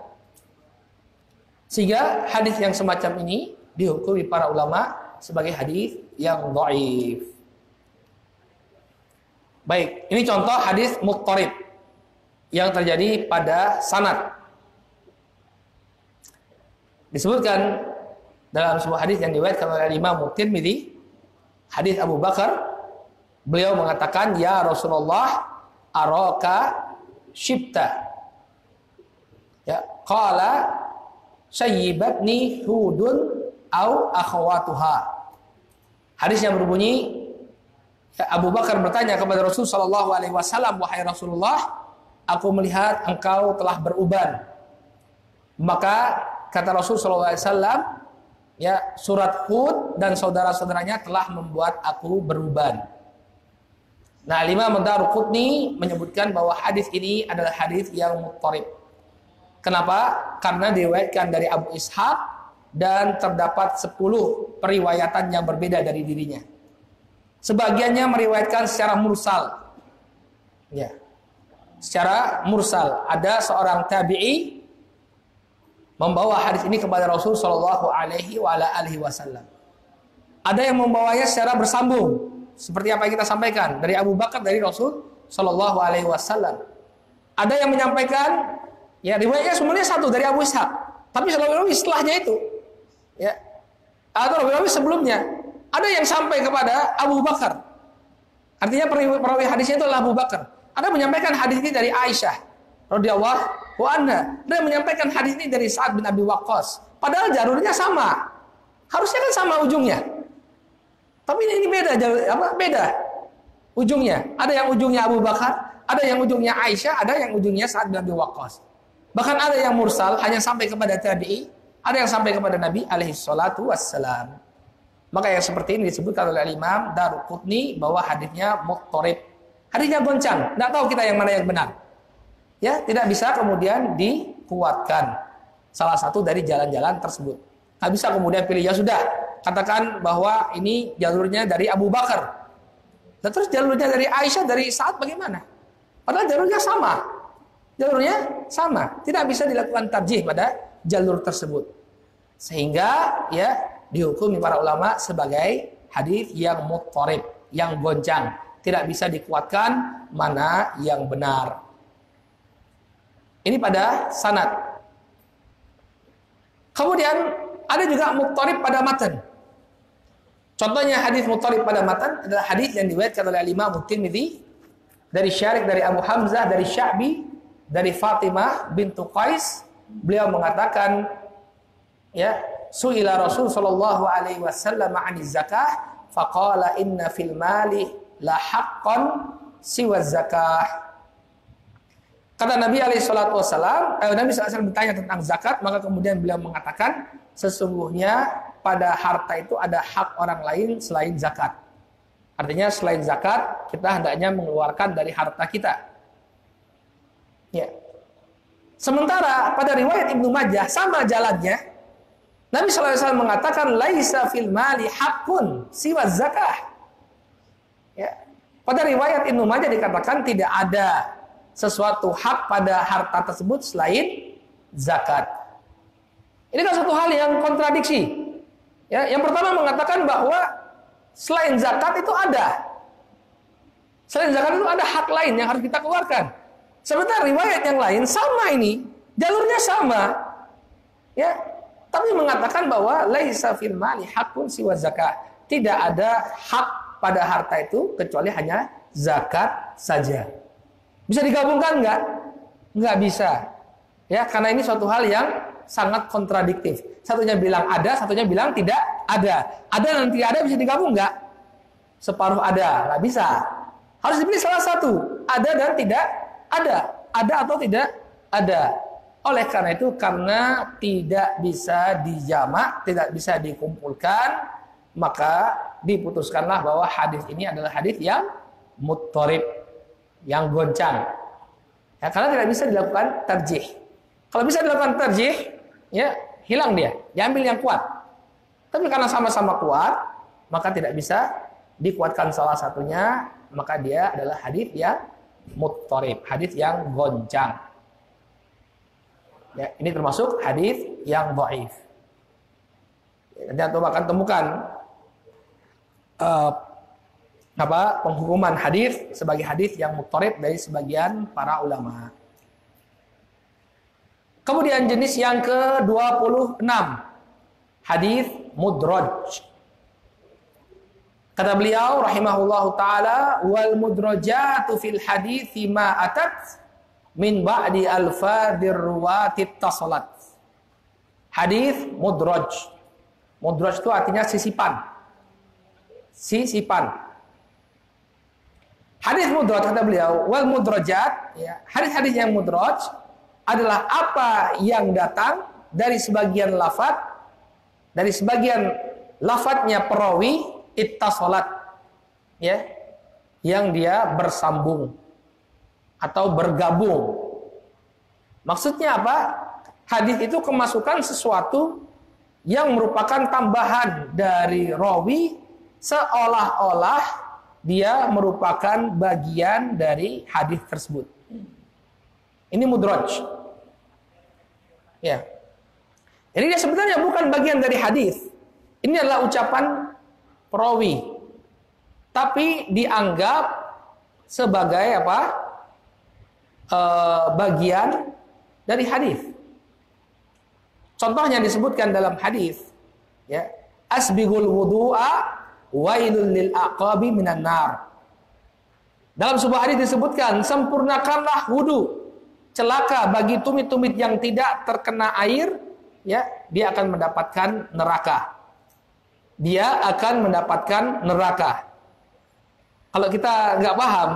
Sehingga hadis yang semacam ini dihukumi para ulama sebagai hadis yang dhaif. Baik, ini contoh hadis muttarib yang terjadi pada sanad. Disebutkan dalam sebuah hadis yang diriwayatkan oleh Imam Tirmidzi, hadis Abu Bakar, beliau mengatakan, "Ya Rasulullah, araka shibta." Ya, qala sayyibatni hudun au akhawatuha. Hadis yang berbunyi Ya, Abu Bakar bertanya kepada Rasul Shallallahu Alaihi Wasallam, wahai Rasulullah, aku melihat engkau telah beruban. Maka kata Rasul Wasallam, ya surat Hud dan saudara-saudaranya telah membuat aku beruban. Nah, lima Mendarukutni menyebutkan bahwa hadis ini adalah hadis yang muttarib. Kenapa? Karena diriwayatkan dari Abu Ishaq dan terdapat 10 periwayatan yang berbeda dari dirinya. Sebagiannya meriwayatkan secara mursal. Ya. Secara mursal. Ada seorang tabi'i membawa hadis ini kepada Rasul Shallallahu alaihi wasallam. Ada yang membawanya secara bersambung seperti apa yang kita sampaikan dari Abu Bakar dari Rasul Shallallahu alaihi wasallam. Ada yang menyampaikan ya riwayatnya semuanya satu dari Abu Ishaq, tapi selalu setelahnya itu ya atau lebih sebelumnya ada yang sampai kepada Abu Bakar. Artinya perawi hadisnya itu adalah Abu Bakar. Ada menyampaikan hadis ini dari Aisyah radhiyallahu anha. Yang menyampaikan hadis ini dari Sa'ad bin Abi Waqqas. Padahal jalurnya sama. Harusnya kan sama ujungnya. Tapi ini beda jalur apa? Beda ujungnya. Ada yang ujungnya Abu Bakar, ada yang ujungnya Aisyah, ada yang ujungnya Sa'ad bin Abi Waqqas. Bahkan ada yang mursal hanya sampai kepada tabi'i, ada yang sampai kepada Nabi alaihi salatu wassalam. Maka yang seperti ini disebutkan oleh Imam Daruqutni bahwa hadisnya muttarib. Hadisnya goncang, tidak tahu kita yang mana yang benar. Ya, tidak bisa kemudian dikuatkan salah satu dari jalan-jalan tersebut. Tidak bisa kemudian pilih ya sudah, katakan bahwa ini jalurnya dari Abu Bakar. Dan terus jalurnya dari Aisyah dari saat bagaimana? Padahal jalurnya sama. Jalurnya sama. Tidak bisa dilakukan tarjih pada jalur tersebut. Sehingga ya dihukumi para ulama sebagai hadis yang muttarib, yang goncang, tidak bisa dikuatkan mana yang benar. Ini pada sanad. Kemudian ada juga muttarib pada matan. Contohnya hadis muttarib pada matan adalah hadis yang diriwayatkan oleh Imam Tirmidzi dari Syarik dari Abu Hamzah dari Sya'bi dari Fatimah bintu Qais beliau mengatakan ya suila Rasul sallallahu alaihi wasallam 'ani zakah faqala inna fil mali la haqqan siwa zakah Kata Nabi alaihi salatu wasallam, eh, Nabi SAW bertanya tentang zakat, maka kemudian beliau mengatakan, sesungguhnya pada harta itu ada hak orang lain selain zakat. Artinya selain zakat, kita hendaknya mengeluarkan dari harta kita. Ya. Sementara pada riwayat Ibnu Majah sama jalannya, Nabi SAW mengatakan laisa fil mali hakun siwa zakah. Ya. Pada riwayat Ibnu Majah dikatakan tidak ada sesuatu hak pada harta tersebut selain zakat. Ini kan satu hal yang kontradiksi. Ya, yang pertama mengatakan bahwa selain zakat itu ada. Selain zakat itu ada hak lain yang harus kita keluarkan. Sementara riwayat yang lain sama ini, jalurnya sama. Ya, tapi mengatakan bahwa laisa fil mali hakun siwa zakat. Tidak ada hak pada harta itu kecuali hanya zakat saja. Bisa digabungkan enggak? Enggak bisa. Ya, karena ini suatu hal yang sangat kontradiktif. Satunya bilang ada, satunya bilang tidak ada. Ada dan tidak ada bisa digabung enggak? Separuh ada, nggak bisa. Harus dipilih salah satu. Ada dan tidak ada. Ada atau tidak ada. Oleh karena itu, karena tidak bisa dijamak, tidak bisa dikumpulkan, maka diputuskanlah bahwa hadis ini adalah hadis yang muttorib, yang goncang. Ya, karena tidak bisa dilakukan terjih. Kalau bisa dilakukan terjih, ya hilang dia, diambil yang kuat. Tapi karena sama-sama kuat, maka tidak bisa dikuatkan salah satunya, maka dia adalah hadis yang muttorib, hadis yang goncang. Ya, ini termasuk hadis yang dhaif. Nanti akan temukan uh, apa penghukuman hadis sebagai hadis yang mutarib dari sebagian para ulama. Kemudian jenis yang ke-26 hadis mudraj. Kata beliau rahimahullahu taala wal mudrajatu fil hadis ma atat min ba'di alfadir ruwati tasalat. Hadis mudraj. Mudraj itu artinya sisipan. Sisipan Hadis mudraj kata beliau, wal mudrajat, ya, hadis-hadis yang mudraj adalah apa yang datang dari sebagian lafat, dari sebagian lafadznya perawi ittasalat, ya, yang dia bersambung atau bergabung. Maksudnya apa? Hadis itu kemasukan sesuatu yang merupakan tambahan dari rawi seolah-olah dia merupakan bagian dari hadis tersebut. Ini mudraj. Ya. Jadi dia sebenarnya bukan bagian dari hadis. Ini adalah ucapan perawi. Tapi dianggap sebagai apa? E, bagian dari hadis. Contohnya disebutkan dalam hadis, ya, asbihul wudu'a wailul lil aqabi minan nar. Dalam sebuah hadis disebutkan, sempurnakanlah wudu. Celaka bagi tumit-tumit yang tidak terkena air, ya, dia akan mendapatkan neraka. Dia akan mendapatkan neraka. Kalau kita nggak paham,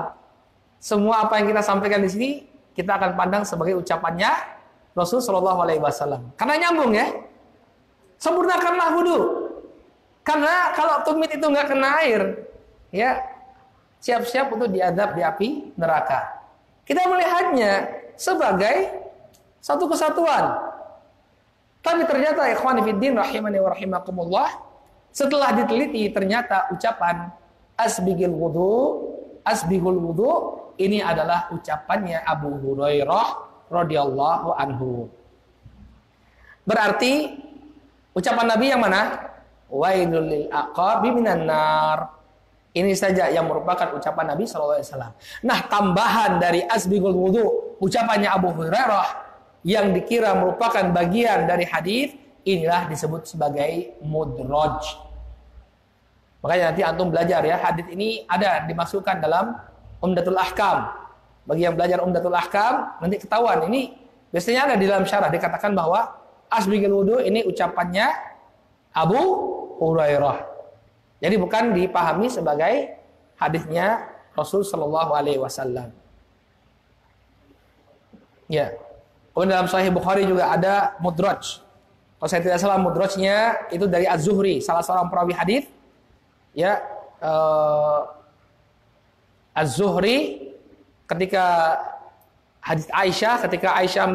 semua apa yang kita sampaikan di sini kita akan pandang sebagai ucapannya Rasul Shallallahu Alaihi Wasallam. Karena nyambung ya. Sempurnakanlah wudhu. Karena kalau tumit itu nggak kena air, ya siap-siap untuk diadab di api neraka. Kita melihatnya sebagai satu kesatuan. Tapi ternyata ikhwan fiddin rahimani wa rahimakumullah setelah diteliti ternyata ucapan asbigil wudu asbigul wudu ini adalah ucapannya Abu Hurairah radhiyallahu anhu. Berarti ucapan Nabi yang mana? Wailul lil aqabi minan nar. Ini saja yang merupakan ucapan Nabi SAW. Nah, tambahan dari asbigul wudu, ucapannya Abu Hurairah yang dikira merupakan bagian dari hadis, inilah disebut sebagai mudraj. Makanya nanti antum belajar ya, hadis ini ada dimasukkan dalam Umdatul Ahkam. Bagi yang belajar Umdatul Ahkam, nanti ketahuan ini biasanya ada di dalam syarah dikatakan bahwa asbigul wudu ini ucapannya Abu Hurairah. Jadi bukan dipahami sebagai hadisnya Rasul Shallallahu Alaihi Wasallam. Ya. Kemudian dalam Sahih Bukhari juga ada mudraj. Kalau saya tidak salah mudrajnya itu dari Az-Zuhri, salah seorang perawi hadis. Ya, uh, Az-Zuhri ketika hadis Aisyah, ketika Aisyah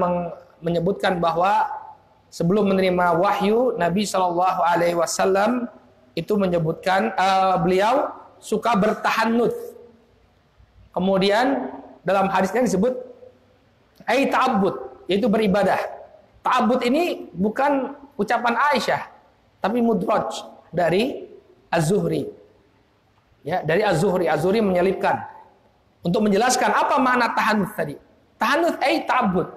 menyebutkan bahwa sebelum menerima wahyu Nabi Shallallahu Alaihi Wasallam itu menyebutkan uh, beliau suka bertahanut. Kemudian dalam hadisnya disebut ai ta'abbud yaitu beribadah. Ta'abbud ini bukan ucapan Aisyah tapi mudraj dari Az-Zuhri. Ya, dari Az-Zuhri. Az-Zuhri menyelipkan untuk menjelaskan apa makna tahanut tadi. Tahanut ai ta'abbud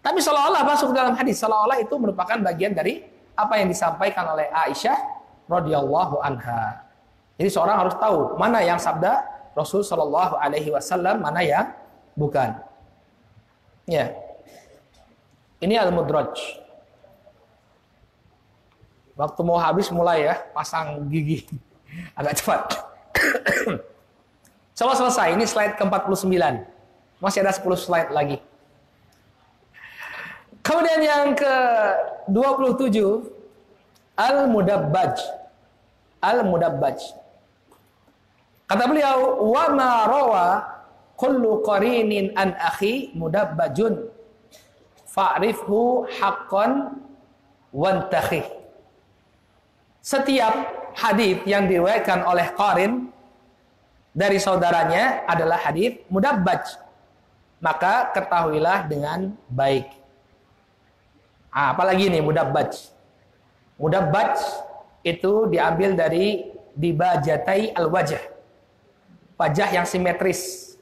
tapi seolah-olah masuk dalam hadis, seolah-olah itu merupakan bagian dari apa yang disampaikan oleh Aisyah radhiyallahu anha. Jadi seorang harus tahu mana yang sabda Rasul Shallallahu Alaihi Wasallam, mana yang bukan. Ya, ini al mudraj. Waktu mau habis mulai ya, pasang gigi [laughs] agak cepat. [coughs] Coba selesai, ini slide ke-49. Masih ada 10 slide lagi. Kemudian yang ke-27 Al-Mudabbaj. Al-Mudabbaj. Kata beliau, "Wa ma rawa kullu qarinin an akhi mudabbajun fa'rifhu haqqan wantakhi." Setiap hadis yang diriwayatkan oleh qarin dari saudaranya adalah hadis mudabbaj. Maka ketahuilah dengan baik. Ah, apalagi nih mudabbaj. Mudabbaj itu diambil dari dibajatai al-wajah. wajah yang simetris.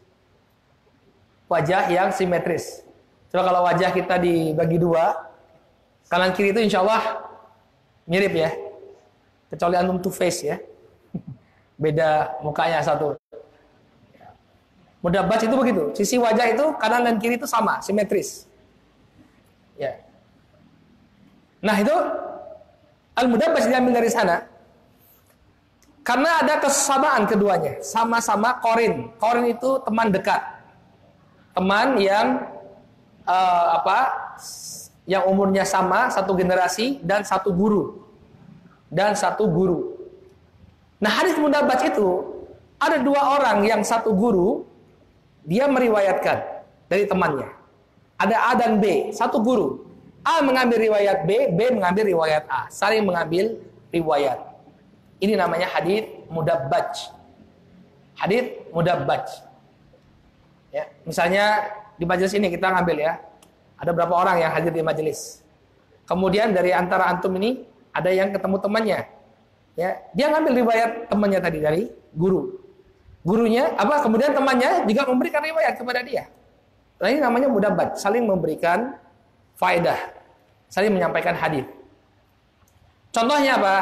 Wajah yang simetris. Coba kalau wajah kita dibagi dua, kanan kiri itu insya Allah mirip ya. Kecuali antum two face ya. [laughs] Beda mukanya satu. Mudah baca itu begitu. Sisi wajah itu kanan dan kiri itu sama, simetris. Ya. Nah itu al-mudabbas diambil dari sana. Karena ada kesamaan keduanya, sama-sama korin. Korin itu teman dekat, teman yang uh, apa? Yang umurnya sama, satu generasi dan satu guru, dan satu guru. Nah hadis mudabbas itu ada dua orang yang satu guru, dia meriwayatkan dari temannya. Ada A dan B, satu guru. A mengambil riwayat B, B mengambil riwayat A. Saling mengambil riwayat. Ini namanya hadis mudabbaj. Hadis mudabbaj. Ya, misalnya di majelis ini kita ngambil ya. Ada berapa orang yang hadir di majelis. Kemudian dari antara antum ini ada yang ketemu temannya. Ya, dia ngambil riwayat temannya tadi dari guru. Gurunya apa? Kemudian temannya juga memberikan riwayat kepada dia. Nah ini namanya mudabat, saling memberikan faedah, saling menyampaikan hadis. Contohnya apa?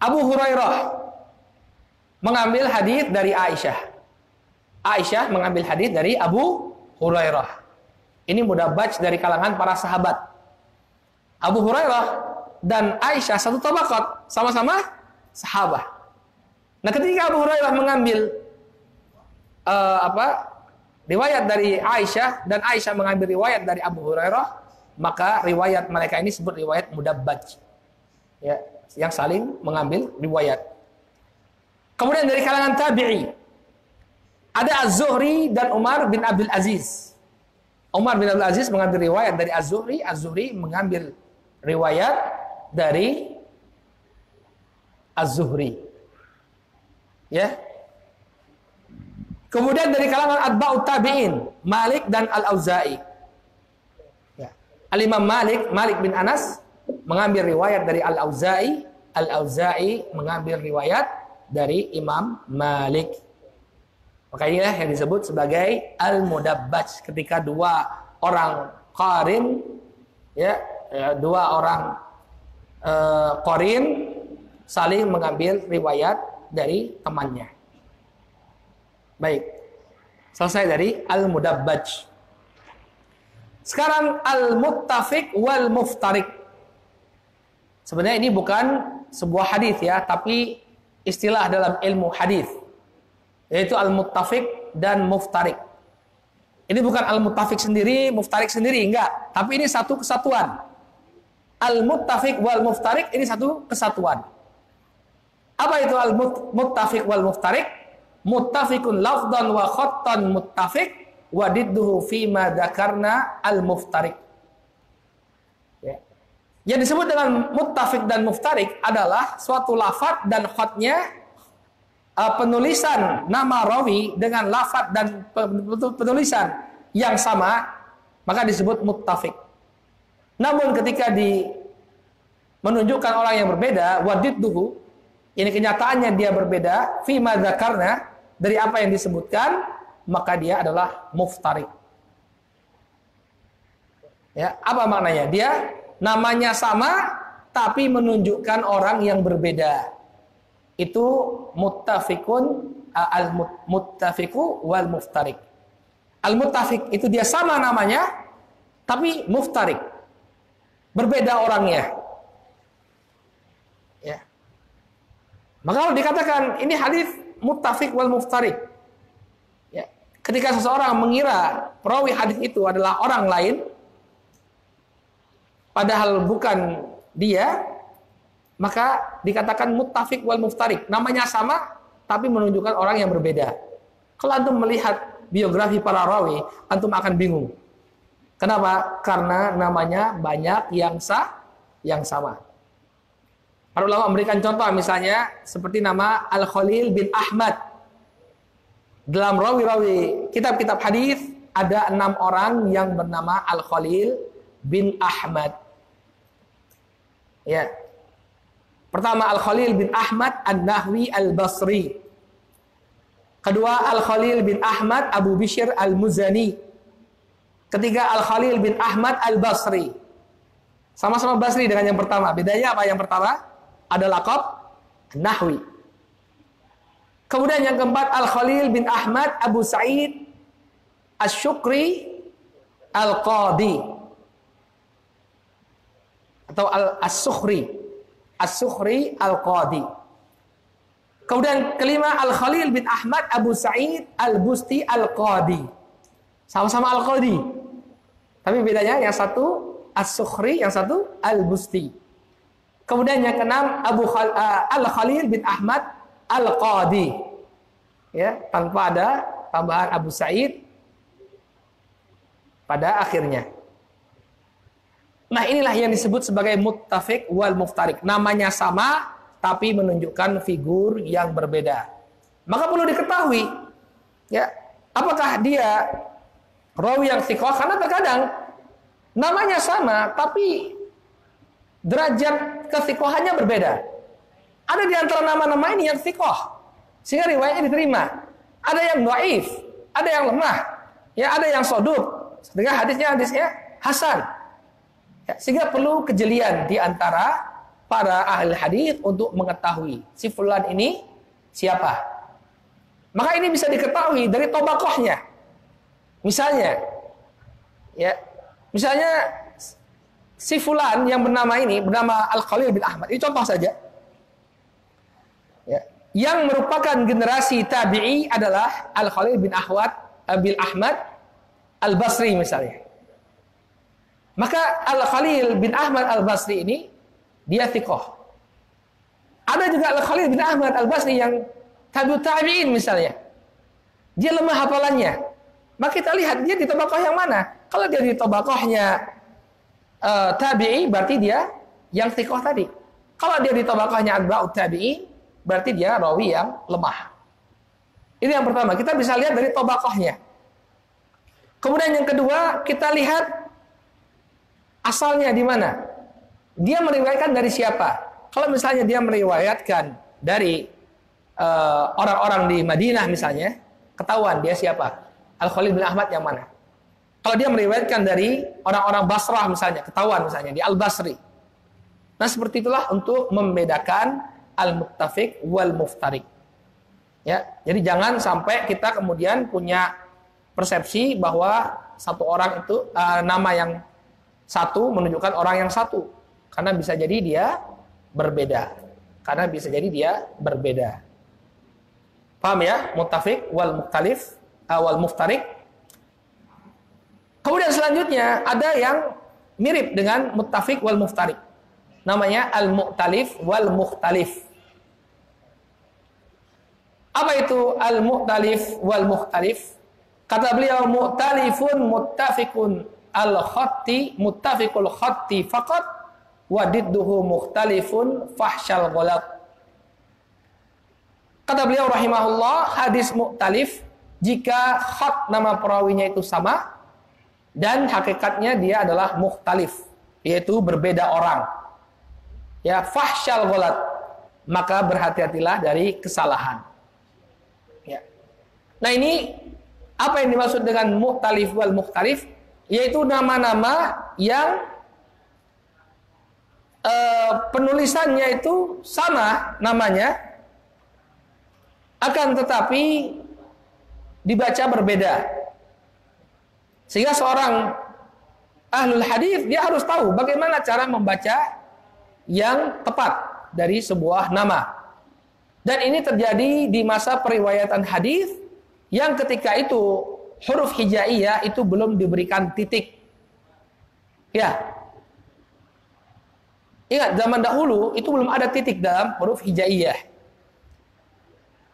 Abu Hurairah mengambil hadis dari Aisyah. Aisyah mengambil hadis dari Abu Hurairah. Ini mudabat dari kalangan para sahabat. Abu Hurairah dan Aisyah satu tabakat, sama-sama sahabat. Nah, ketika Abu Hurairah mengambil uh, apa riwayat dari Aisyah dan Aisyah mengambil riwayat dari Abu Hurairah, maka riwayat mereka ini disebut riwayat mudabbaj. Ya, yang saling mengambil riwayat. Kemudian dari kalangan tabi'i ada Az-Zuhri dan Umar bin Abdul Aziz. Umar bin Abdul Aziz mengambil riwayat dari Az-Zuhri, Az-Zuhri mengambil riwayat dari Az-Zuhri. Ya, Kemudian dari kalangan atba'ut tabi'in, Malik dan Al-Auza'i. Ya. Al-Imam Malik, Malik bin Anas mengambil riwayat dari Al-Auza'i, Al-Auza'i mengambil riwayat dari Imam Malik. Maka inilah yang disebut sebagai al-mudabbaj ketika dua orang qarin ya, ya dua orang uh, qarin saling mengambil riwayat dari temannya. Baik. Selesai dari al-mudabbaj. Sekarang al-muttafiq wal muftarik. Sebenarnya ini bukan sebuah hadis ya, tapi istilah dalam ilmu hadis yaitu al-muttafiq dan muftarik. Ini bukan al-muttafiq sendiri, muftarik sendiri, enggak. Tapi ini satu kesatuan. Al-muttafiq wal muftarik ini satu kesatuan. Apa itu al-muttafiq wal muftarik? Muttafiqun lafdan wa khattan muttafiq wa didduhu ma dzakarna al muftarik. Ya. Yang disebut dengan muttafiq dan muftarik adalah suatu lafat dan khatnya uh, penulisan nama rawi dengan lafat dan penulisan yang sama maka disebut muttafiq. Namun ketika di menunjukkan orang yang berbeda wadidduhu ini kenyataannya dia berbeda fi dzakarna dari apa yang disebutkan, maka dia adalah muftarik. Ya, apa maknanya? Dia namanya sama tapi menunjukkan orang yang berbeda. Itu muttafikun al muttafiku wal muftarik. Al muttafik itu dia sama namanya tapi muftarik. Berbeda orangnya. Ya. Maka kalau dikatakan ini hadis muttafik wal muftarik. Ya. Ketika seseorang mengira perawi hadis itu adalah orang lain, padahal bukan dia, maka dikatakan muttafik wal muftarik. Namanya sama, tapi menunjukkan orang yang berbeda. Kalau antum melihat biografi para rawi, antum akan bingung. Kenapa? Karena namanya banyak yang sah, yang sama. Para ulama memberikan contoh misalnya seperti nama Al-Khalil bin Ahmad. Dalam rawi-rawi kitab-kitab hadis ada enam orang yang bernama Al-Khalil bin Ahmad. Ya. Pertama Al-Khalil bin Ahmad An-Nahwi Al-Basri. Kedua Al-Khalil bin Ahmad Abu Bishr Al-Muzani. Ketiga Al-Khalil bin Ahmad Al-Basri. Sama-sama Basri dengan yang pertama. Bedanya apa yang pertama? Ada lakop Nahwi. Kemudian yang keempat Al-Khalil bin Ahmad Abu Sa'id Ash-Shukri Al-Qadi atau Al-As-Sukhri As-Sukhri Al-Qadi Kemudian kelima Al-Khalil bin Ahmad Abu Sa'id Al-Busti Al-Qadi. Sama-sama Al-Qadi. Tapi bedanya yang satu As-Sukhri, yang satu Al-Busti. Kemudian yang keenam Abu Khal uh, Al-Khalil bin Ahmad Al-Qadi. Ya, tanpa ada tambahan Abu Sa'id pada akhirnya. Nah, inilah yang disebut sebagai muttafiq wal muftarik. Namanya sama, tapi menunjukkan figur yang berbeda. Maka perlu diketahui, ya, apakah dia rawi yang sikoh? Karena terkadang namanya sama, tapi derajat kesikohannya berbeda. Ada di antara nama-nama ini yang sikoh, sehingga riwayatnya diterima. Ada yang doaif, ada yang lemah, ya ada yang soduk, sehingga hadisnya hadisnya hasan. Ya, sehingga perlu kejelian di antara para ahli hadis untuk mengetahui si fulan ini siapa. Maka ini bisa diketahui dari tobakohnya. Misalnya, ya, misalnya si fulan yang bernama ini bernama Al Khalil bin Ahmad. Ini contoh saja. Ya, yang merupakan generasi tabi'i adalah Al Khalil bin Ahwad Abil Ahmad Al Basri misalnya. Maka Al Khalil bin Ahmad Al Basri ini dia thiqah. Ada juga Al-Khalid bin Ahmad Al-Basri yang tabi'ut tabi'in misalnya. Dia lemah hafalannya. Maka kita lihat dia di tobakoh yang mana. Kalau dia di tobakohnya uh, tabi'i berarti dia yang thiqah tadi. Kalau dia di tobakohnya Arba'ut tabi'i berarti dia rawi yang lemah. Ini yang pertama, kita bisa lihat dari tobakohnya. Kemudian yang kedua, kita lihat asalnya di mana. Dia meriwayatkan dari siapa? Kalau misalnya dia meriwayatkan dari eh, orang-orang uh, di Madinah misalnya, ketahuan dia siapa? Al Khalid bin Ahmad yang mana? Kalau dia meriwayatkan dari orang-orang Basrah misalnya, ketahuan misalnya di Al Basri. Nah seperti itulah untuk membedakan al muttafiq wal muftarik. Ya, jadi jangan sampai kita kemudian punya persepsi bahwa satu orang itu uh, nama yang satu menunjukkan orang yang satu. Karena bisa jadi dia berbeda. Karena bisa jadi dia berbeda. Paham ya? Mutafiq wal muktalif awal muftarik. Kemudian selanjutnya ada yang mirip dengan mutafiq wal muftarik. Namanya al-mu'talif wal mukhtalif. Apa itu al-mu'talif wal mukhtalif? Kata beliau mu'talifun muttafiqun al-khatti muttafiqul khatti faqat wadidduhu mukhtalifun fahsyal ghalab. Kata beliau rahimahullah, hadis mu'talif jika khat nama perawinya itu sama dan hakikatnya dia adalah mukhtalif, yaitu berbeda orang. Ya, fahsyal ghalab. Maka berhati-hatilah dari kesalahan. Ya. Nah, ini apa yang dimaksud dengan mu'talif wal mukhtalif? Yaitu nama-nama yang uh, penulisannya itu sama namanya, akan tetapi dibaca berbeda. Sehingga seorang ahlul hadis dia harus tahu bagaimana cara membaca yang tepat dari sebuah nama. Dan ini terjadi di masa periwayatan hadis yang ketika itu huruf hijaiyah itu belum diberikan titik. Ya, Ingat zaman dahulu itu belum ada titik dalam huruf hijaiyah.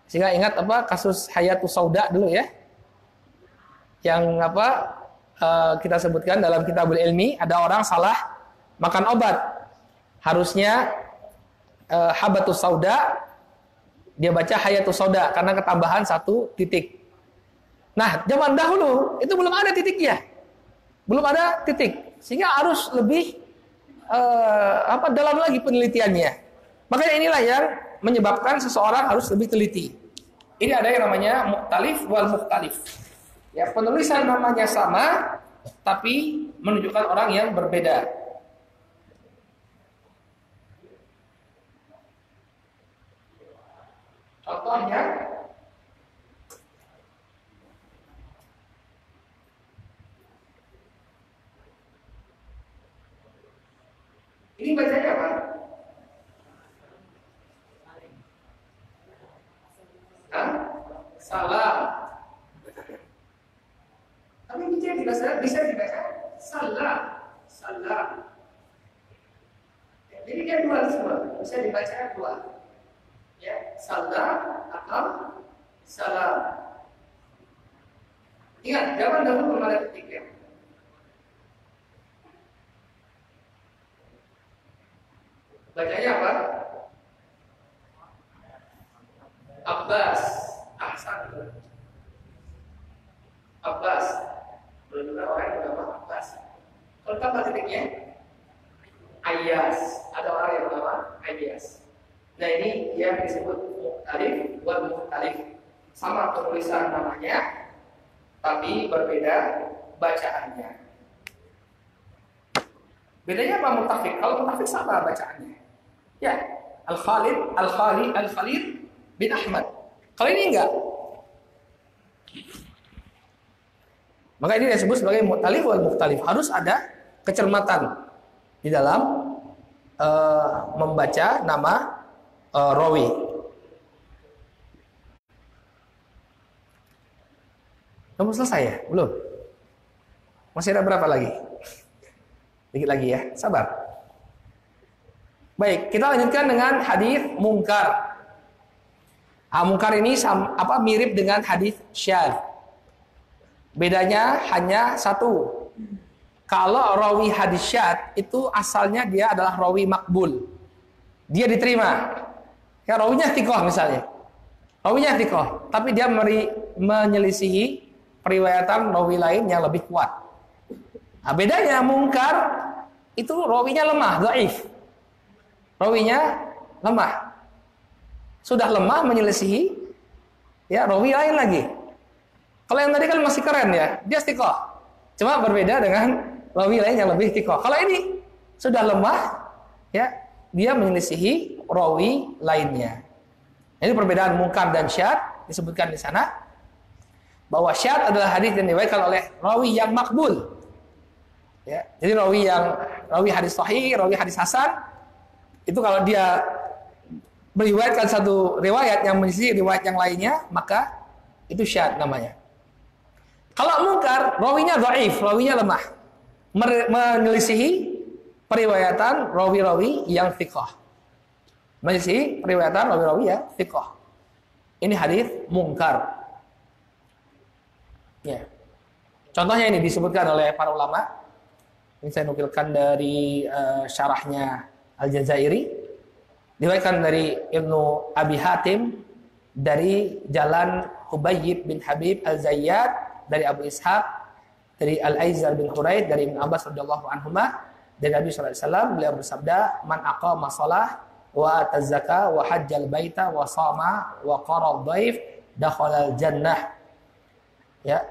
Sehingga ingat apa kasus Hayatus Sauda dulu ya. Yang apa uh, kita sebutkan dalam kitabul ilmi ada orang salah makan obat. Harusnya uh, Habatus Sauda dia baca Hayatus Sauda karena ketambahan satu titik. Nah, zaman dahulu itu belum ada titiknya. Belum ada titik. Sehingga harus lebih uh, apa dalam lagi penelitiannya. Makanya inilah yang menyebabkan seseorang harus lebih teliti. Ini ada yang namanya muktalif wal muktalif. Ya, penulisan namanya sama tapi menunjukkan orang yang berbeda. Contohnya Ini bacanya apa? Hah? Salam. Tapi bisa dibaca, bisa dibaca salam, salam. Ya, jadi dia dua semua, bisa dibaca dua. Ya, salam atau salam. Ingat, zaman dahulu belum ada ketik ya. Bacanya apa? Abbas. Ahsan. Abbas. Juga orang yang bernama Abbas. Kalau tambah ketiknya, Ayas. Ada orang yang bernama Ayas. Nah ini yang disebut mukhtalif buat mukhtalif. Sama penulisan namanya, tapi berbeda bacaannya. Bedanya apa mutafik? Kalau mutafik sama bacaannya. Ya, Al Khalid, Al Khalid, Al Khalid bin Ahmad. Kalau ini enggak. Maka ini disebut sebagai mutalif wal mukhtalif. Harus ada kecermatan di dalam uh, membaca nama uh, rawi. Kamu selesai ya? Belum? Masih ada berapa lagi? Dikit lagi ya, sabar. Baik, kita lanjutkan dengan hadis mungkar. Ah, mungkar ini sam, apa mirip dengan hadis syad. Bedanya hanya satu. Kalau rawi hadis syad itu asalnya dia adalah rawi makbul. Dia diterima. Ya rawinya tikoh misalnya. Rawinya tikoh, tapi dia meri, menyelisihi periwayatan rawi lain yang lebih kuat. Nah, bedanya mungkar itu rawinya lemah, dhaif. Rawinya lemah. Sudah lemah menyelisihi ya rawi lain lagi. Kalau yang tadi kan masih keren ya, dia istiqoh. Cuma berbeda dengan rawi lain yang lebih istiqoh. Kalau ini sudah lemah ya, dia menyelisihi rawi lainnya. Ini perbedaan mungkar dan syad disebutkan di sana bahwa syad adalah hadis yang diriwayatkan oleh rawi yang makbul Ya, jadi rawi yang rawi hadis sahih, rawi hadis hasan itu kalau dia meriwayatkan satu riwayat yang mengisi riwayat yang lainnya, maka itu syad namanya. Kalau mungkar, rawinya dhaif, rawinya lemah. Menyelisihi periwayatan rawi-rawi yang thiqah. Menyelisihi periwayatan rawi-rawi yang thiqah. Ini hadis mungkar. Ya. Contohnya ini disebutkan oleh para ulama ini saya nukilkan dari uh, syarahnya Al-Jazairi. Diriwayatkan dari Ibnu Abi Hatim dari jalan Hubayyib bin Habib Al-Zayyad dari Abu Ishaq dari Al-Aizar bin Huraid dari Ibnu Abbas radhiyallahu anhuma dari Nabi wasallam beliau bersabda man aqama shalah wa atazaka wa hajjal baita wa sama wa qara dhaif dakhala al jannah ya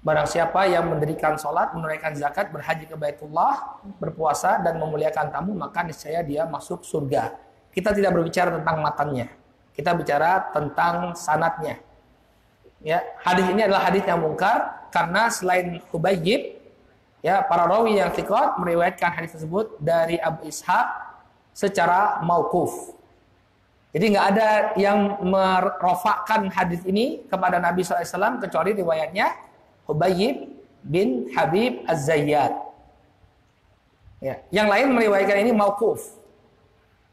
Barang siapa yang mendirikan sholat, menunaikan zakat, berhaji ke Baitullah, berpuasa dan memuliakan tamu, maka niscaya dia masuk surga. Kita tidak berbicara tentang matanya. Kita bicara tentang sanatnya. Ya, hadis ini adalah hadis yang mungkar karena selain Hubayyib, ya para rawi yang thiqat meriwayatkan hadis tersebut dari Abu Ishaq secara maukuf. Jadi nggak ada yang merofakkan hadis ini kepada Nabi SAW kecuali riwayatnya Ubayyib bin Habib Az-Zayyad. Ya. Yang lain meriwayatkan ini mauquf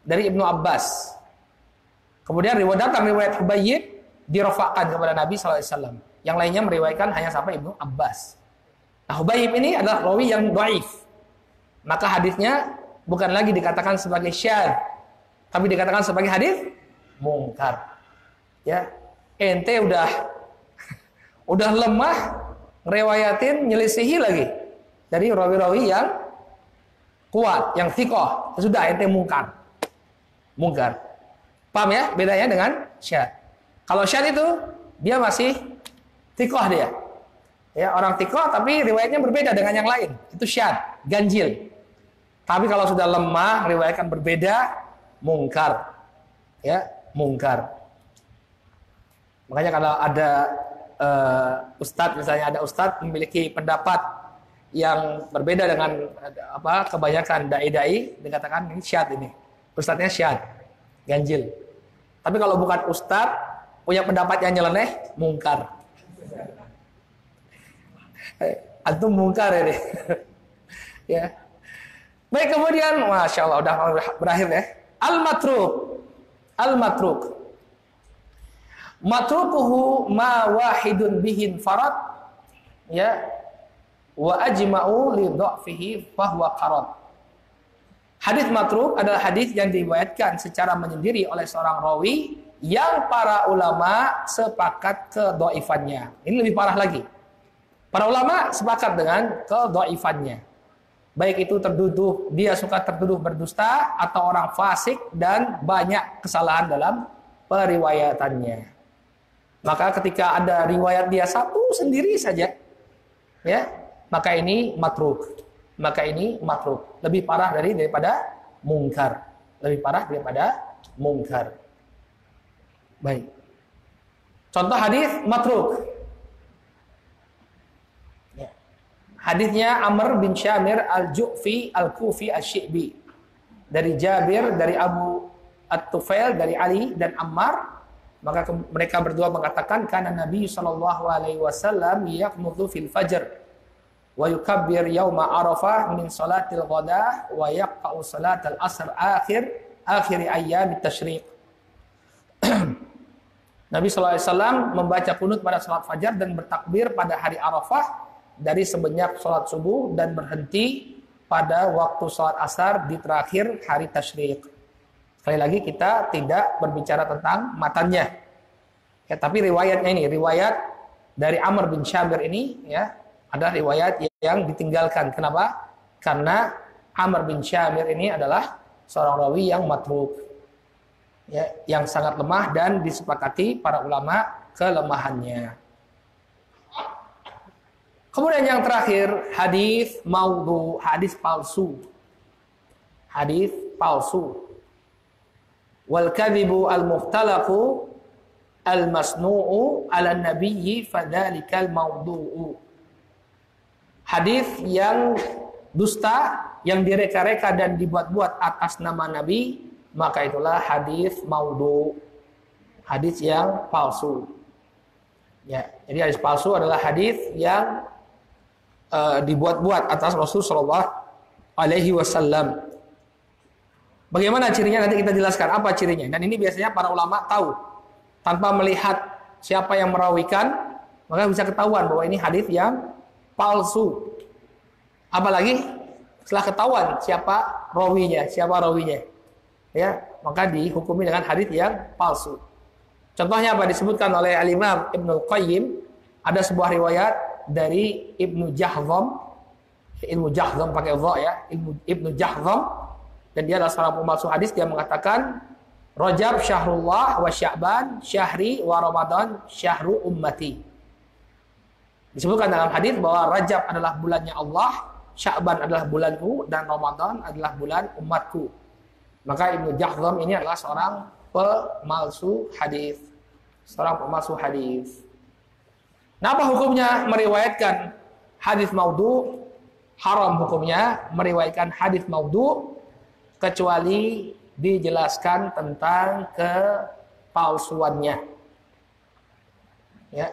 dari Ibnu Abbas. Kemudian riwayat datang riwayat Ubayyib dirofakkan kepada Nabi SAW. Yang lainnya meriwayatkan hanya sampai Ibnu Abbas. Nah, Ubayyib ini adalah rawi yang dhaif. Maka hadisnya bukan lagi dikatakan sebagai syad, tapi dikatakan sebagai hadis mungkar. Ya, ente udah [laughs] udah lemah rewayatin nyelisihi lagi dari rawi-rawi yang kuat, yang thikoh. Sudah ente mungkar. Mungkar. Paham ya bedanya dengan syad. Kalau syad itu dia masih tikoh dia. Ya, orang tikoh tapi riwayatnya berbeda dengan yang lain. Itu syad, ganjil. Tapi kalau sudah lemah, riwayatkan berbeda, mungkar. Ya, mungkar. Makanya kalau ada uh, ustadz misalnya ada ustadz memiliki pendapat yang berbeda dengan apa kebanyakan dai-dai dikatakan ini syad ini. Ustadznya syad, ganjil. Tapi kalau bukan ustadz punya pendapat yang nyeleneh, mungkar. Eh, antum mungkar ini. [laughs] ya. Baik kemudian, masya Allah udah berakhir ya. Al matruk, al matruk. Matrukuhu ma wahidun bihin farad, ya, wa ajma'u li dha'fihi fahuwa qarad. Hadis matruk adalah hadis yang diriwayatkan secara menyendiri oleh seorang rawi yang para ulama sepakat kedoifannya. Ini lebih parah lagi. Para ulama sepakat dengan kedoifannya. Baik itu terduduh, dia suka tertuduh berdusta atau orang fasik dan banyak kesalahan dalam periwayatannya. Maka ketika ada riwayat dia satu sendiri saja, ya, maka ini matruk. Maka ini matruk. Lebih parah dari daripada mungkar. Lebih parah daripada mungkar. Baik. Contoh hadis matruk. Ya. Hadisnya Amr bin Syamir al-Ju'fi al-Kufi al-Syi'bi. Dari Jabir, dari Abu At-Tufail, dari Ali dan Ammar. Maka mereka berdua mengatakan karena Nabi sallallahu alaihi wasallam yaqnutu fil fajr wa yukabbir yauma arafah min salatil ghada wa yaqta'u salatal asr akhir akhir ayyam tasyriq Nabi SAW membaca kunut pada sholat fajar dan bertakbir pada hari Arafah dari sebanyak sholat subuh dan berhenti pada waktu sholat asar di terakhir hari tasyrik. Sekali lagi kita tidak berbicara tentang matanya. Ya, tapi riwayatnya ini, riwayat dari Amr bin Syabir ini ya, ada riwayat yang ditinggalkan. Kenapa? Karena Amr bin Syabir ini adalah seorang rawi yang matruk ya, yang sangat lemah dan disepakati para ulama kelemahannya. Kemudian yang terakhir hadis maudhu, hadis palsu. Hadis palsu. Wal kadhibu al muhtalaqu al masnu'u ala nabiyyi fadzalikal maudhu'u. Hadis yang dusta yang direka-reka dan dibuat-buat atas nama nabi maka itulah hadis maudhu hadis yang palsu. Ya jadi hadis palsu adalah hadis yang uh, dibuat-buat atas Rasul Shallallahu Alaihi Wasallam. Bagaimana cirinya? Nanti kita jelaskan apa cirinya. Dan ini biasanya para ulama tahu. Tanpa melihat siapa yang merawikan maka bisa ketahuan bahwa ini hadis yang palsu. Apalagi setelah ketahuan siapa rawinya siapa rawinya ya maka dihukumi dengan hadis yang palsu. Contohnya apa disebutkan oleh Al-Imam Ibnu Qayyim ada sebuah riwayat dari Ibnu Jahzam Ibnu Jahzam pakai dha ya Ibnu Ibnu Jahzam dan dia adalah seorang pemalsu hadis dia mengatakan Rajab syahrullah wa Sya'ban syahri wa Ramadan syahru ummati. Disebutkan dalam hadis bahwa Rajab adalah bulannya Allah, Sya'ban adalah bulanku dan Ramadan adalah bulan umatku. Maka Ibnu Jahzam ini adalah seorang pemalsu hadis. Seorang pemalsu hadis. Nah, apa hukumnya meriwayatkan hadis maudhu? Haram hukumnya meriwayatkan hadis maudhu kecuali dijelaskan tentang kepalsuannya. Ya,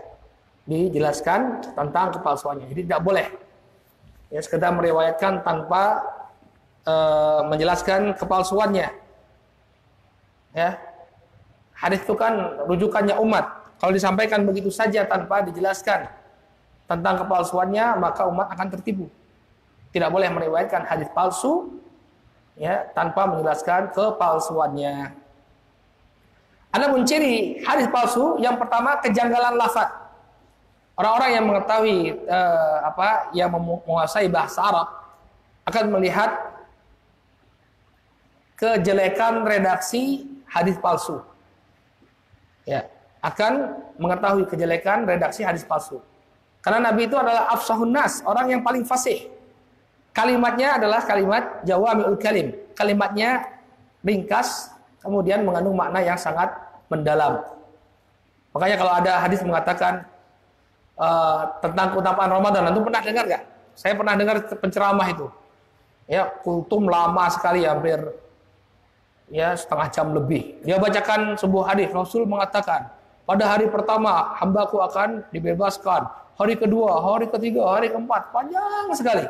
dijelaskan tentang kepalsuannya. Jadi tidak boleh ya sekedar meriwayatkan tanpa uh, menjelaskan kepalsuannya. Ya. Hadis itu kan rujukannya umat. Kalau disampaikan begitu saja tanpa dijelaskan tentang kepalsuannya, maka umat akan tertipu. Tidak boleh meriwayatkan hadis palsu ya tanpa menjelaskan kepalsuannya. Ada pun ciri hadis palsu yang pertama kejanggalan lafaz. Orang-orang yang mengetahui uh, apa yang menguasai bahasa Arab akan melihat kejelekan redaksi hadis palsu. Ya, akan mengetahui kejelekan redaksi hadis palsu. Karena Nabi itu adalah afsahun nas, orang yang paling fasih. Kalimatnya adalah kalimat jawami'ul kalim. Kalimatnya ringkas, kemudian mengandung makna yang sangat mendalam. Makanya kalau ada hadis mengatakan uh, tentang keutamaan Ramadan, itu pernah dengar gak? Saya pernah dengar penceramah itu. Ya, kultum lama sekali hampir ya setengah jam lebih. Dia bacakan sebuah hadis Rasul mengatakan, pada hari pertama hambaku akan dibebaskan. Hari kedua, hari ketiga, hari keempat, panjang sekali.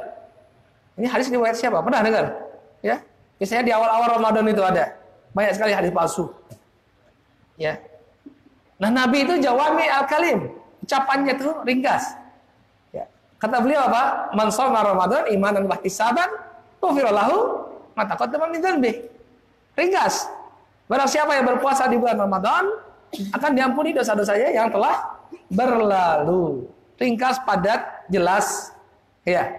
Ini hadis riwayat siapa? Pernah dengar? Ya. Biasanya di awal-awal Ramadan itu ada. Banyak sekali hadis palsu. Ya. Nah, Nabi itu jawami al-kalim. Ucapannya itu ringkas. Ya. Kata beliau apa? Man shoma Ramadan imanan wa ihtisaban, ghufira lahu ma taqaddama min. Ringkas. Barang siapa yang berpuasa di bulan Ramadan akan diampuni dosa-dosanya yang telah berlalu. Ringkas, padat, jelas. Ya.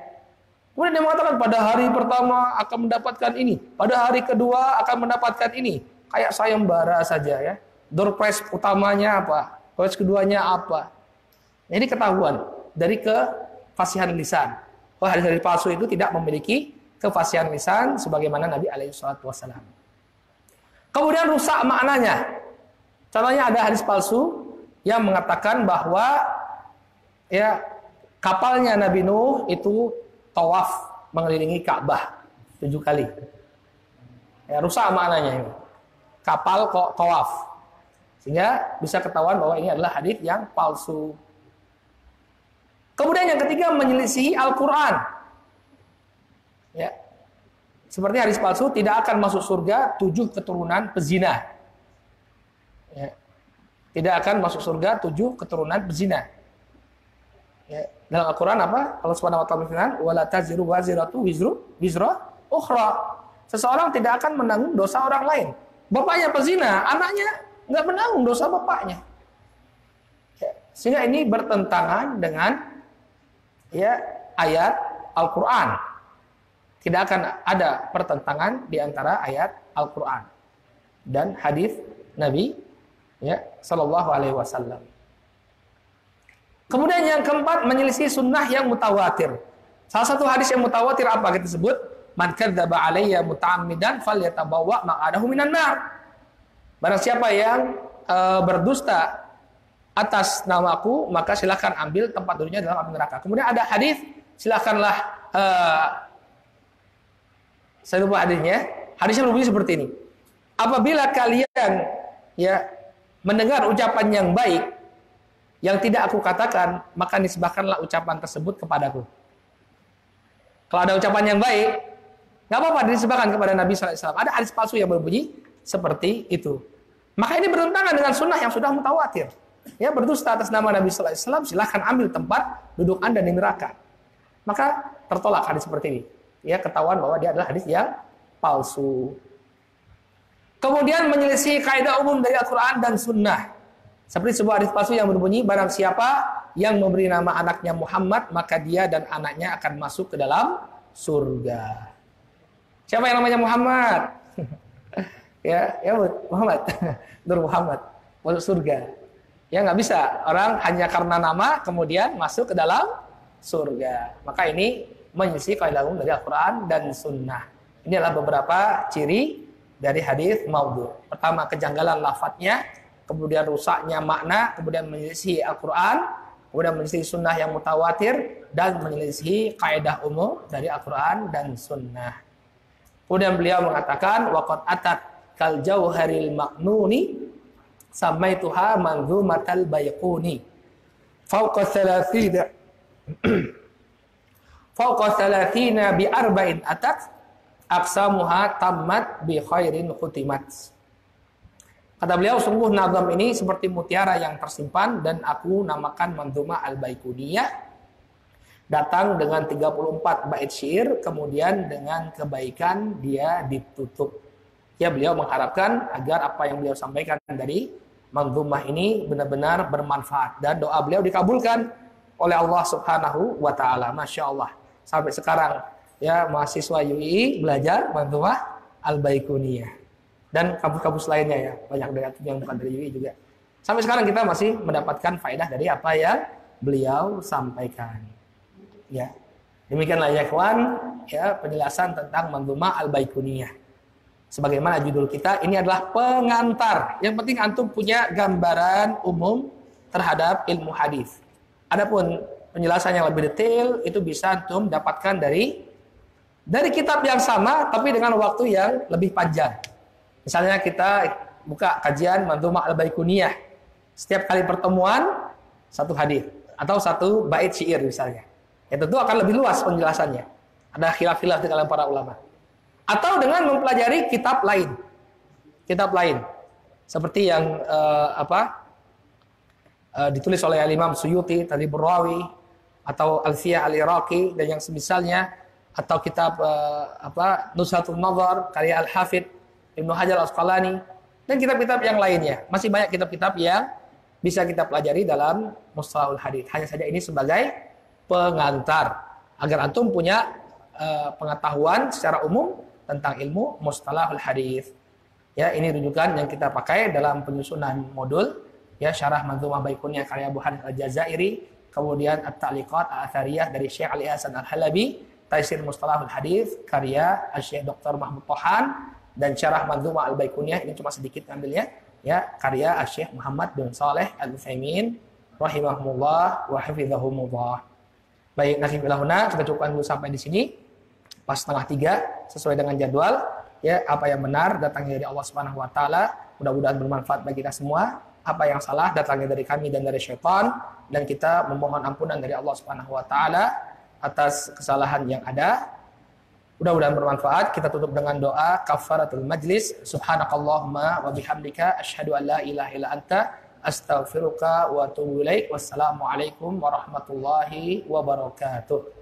Kemudian dia mengatakan pada hari pertama akan mendapatkan ini, pada hari kedua akan mendapatkan ini. Kayak sayembara saja ya. Door prize utamanya apa? Prize keduanya apa? Ini ketahuan dari kefasihan lisan. Oh, hadis-hadis palsu itu tidak memiliki kefasihan lisan sebagaimana Nabi alaihi wasallam. Kemudian rusak maknanya. Contohnya ada hadis palsu yang mengatakan bahwa ya kapalnya Nabi Nuh itu tawaf mengelilingi Ka'bah tujuh kali. Ya, rusak maknanya ini. Kapal kok tawaf. Sehingga bisa ketahuan bahwa ini adalah hadis yang palsu. Kemudian yang ketiga menyelisihi Al-Quran. Ya, seperti hadis palsu tidak akan masuk surga tujuh keturunan pezina. Ya. Tidak akan masuk surga tujuh keturunan pezina. Ya. Dalam Al-Quran apa? Allah Subhanahu wa taala berfirman, "Wala taziru waziratu wizru wizra ukhra." Seseorang tidak akan menanggung dosa orang lain. Bapaknya pezina, anaknya nggak menanggung dosa bapaknya. Ya. Sehingga ini bertentangan dengan ya ayat Al-Qur'an tidak akan ada pertentangan di antara ayat Al-Quran dan hadis Nabi ya Shallallahu Alaihi Wasallam. Kemudian yang keempat menyelisih sunnah yang mutawatir. Salah satu hadis yang mutawatir apa kita sebut? Man kadzdzaba alayya muta'ammidan falyatabawa maq'adahu minan nar. Barang siapa yang e, berdusta atas namaku, maka silakan ambil tempat duduknya dalam api neraka. Kemudian ada hadis, silakanlah e, saya lupa hadisnya. Hadisnya berbunyi seperti ini. Apabila kalian ya mendengar ucapan yang baik yang tidak aku katakan, maka nisbahkanlah ucapan tersebut kepadaku. Kalau ada ucapan yang baik, nggak apa-apa dinisbahkan kepada Nabi SAW. Ada hadis palsu yang berbunyi seperti itu. Maka ini bertentangan dengan sunnah yang sudah mutawatir. Ya berdusta atas nama Nabi SAW, silahkan ambil tempat duduk anda di neraka. Maka tertolak hadis seperti ini ya ketahuan bahwa dia adalah hadis yang palsu. Kemudian menyelisih kaidah umum dari Al-Quran dan Sunnah. Seperti sebuah hadis palsu yang berbunyi, barang siapa yang memberi nama anaknya Muhammad, maka dia dan anaknya akan masuk ke dalam surga. Siapa yang namanya Muhammad? [laughs] ya, ya Muhammad. [laughs] Nur Muhammad masuk surga. Ya nggak bisa orang hanya karena nama kemudian masuk ke dalam surga. Maka ini menyisi kaidah dari Al-Quran dan Sunnah. Ini adalah beberapa ciri dari hadis maudhu. Pertama kejanggalan lafadznya, kemudian rusaknya makna, kemudian menyisi Al-Quran, kemudian menyisi Sunnah yang mutawatir, dan menyisi kaidah umum dari Al-Quran dan Sunnah. Kemudian beliau mengatakan, waqad atat kal jauharil maknuni samaituha manzumatal bayquni. Fauqa thalathina fauqa salatina bi arba'in atat aksamuha tammat bi khairin khutimat. Kata beliau, sungguh nazam ini seperti mutiara yang tersimpan dan aku namakan Manzuma Al-Baikuniyah. Datang dengan 34 bait syair, kemudian dengan kebaikan dia ditutup. Ya beliau mengharapkan agar apa yang beliau sampaikan dari Manzumah ini benar-benar bermanfaat. Dan doa beliau dikabulkan oleh Allah subhanahu wa ta'ala. Masya Allah sampai sekarang ya mahasiswa UI belajar Manzumah Al-Baikuniyah dan kampus-kampus lainnya ya banyak dari yang bukan dari UI juga Sampai sekarang kita masih mendapatkan faedah dari apa yang beliau sampaikan. Ya. Demikianlah ya kawan, ya penjelasan tentang Manduma Al-Baikuniyah. Sebagaimana judul kita, ini adalah pengantar. Yang penting antum punya gambaran umum terhadap ilmu hadis. Adapun penjelasan yang lebih detail itu bisa antum dapatkan dari dari kitab yang sama tapi dengan waktu yang lebih panjang. Misalnya kita buka kajian Manduma Al-Baikuniyah. Setiap kali pertemuan satu hadis atau satu bait syair misalnya. Ya tentu akan lebih luas penjelasannya. Ada khilaf-khilaf di kalangan para ulama. Atau dengan mempelajari kitab lain. Kitab lain. Seperti yang uh, apa? Uh, ditulis oleh Al-Imam Suyuti, tadi Burawi atau Alfiyah Al-Iraqi dan yang semisalnya atau kitab uh, apa Nushatul Nazar karya Al-Hafidh Ibnu Hajar Al-Asqalani dan kitab-kitab yang lainnya. Masih banyak kitab-kitab yang bisa kita pelajari dalam mustalahul hadis. Hanya saja ini sebagai pengantar agar antum punya uh, pengetahuan secara umum tentang ilmu mustalahul hadis. Ya, ini rujukan yang kita pakai dalam penyusunan modul ya syarah manzumah baikunnya karya Abu Hanif Al-Jazairi, kemudian At-Ta'liqat Al-Athariyah dari Syekh Ali Hasan Al-Halabi, Taisir Mustalahul Hadis karya Syekh Dr. Mahmud Tohan dan syarah manzumah Al-Baikuniyah ini cuma sedikit ngambilnya ya karya Syekh Muhammad bin Saleh Al-Utsaimin rahimahumullah wa hafizahumullah. Baik, nasib ilahuna kita cukupkan dulu sampai di sini. Pas setengah tiga sesuai dengan jadwal ya apa yang benar datangnya dari Allah Subhanahu wa taala, mudah-mudahan bermanfaat bagi kita semua. Apa yang salah datangnya dari kami dan dari syaitan dan kita memohon ampunan dari Allah Subhanahu wa taala atas kesalahan yang ada Mudah-mudahan bermanfaat. Kita tutup dengan doa kafaratul majlis. Subhanakallahumma wa bihamdika asyhadu an la ilaha illa anta astaghfiruka wa atubu ilaik. Wassalamualaikum warahmatullahi wabarakatuh.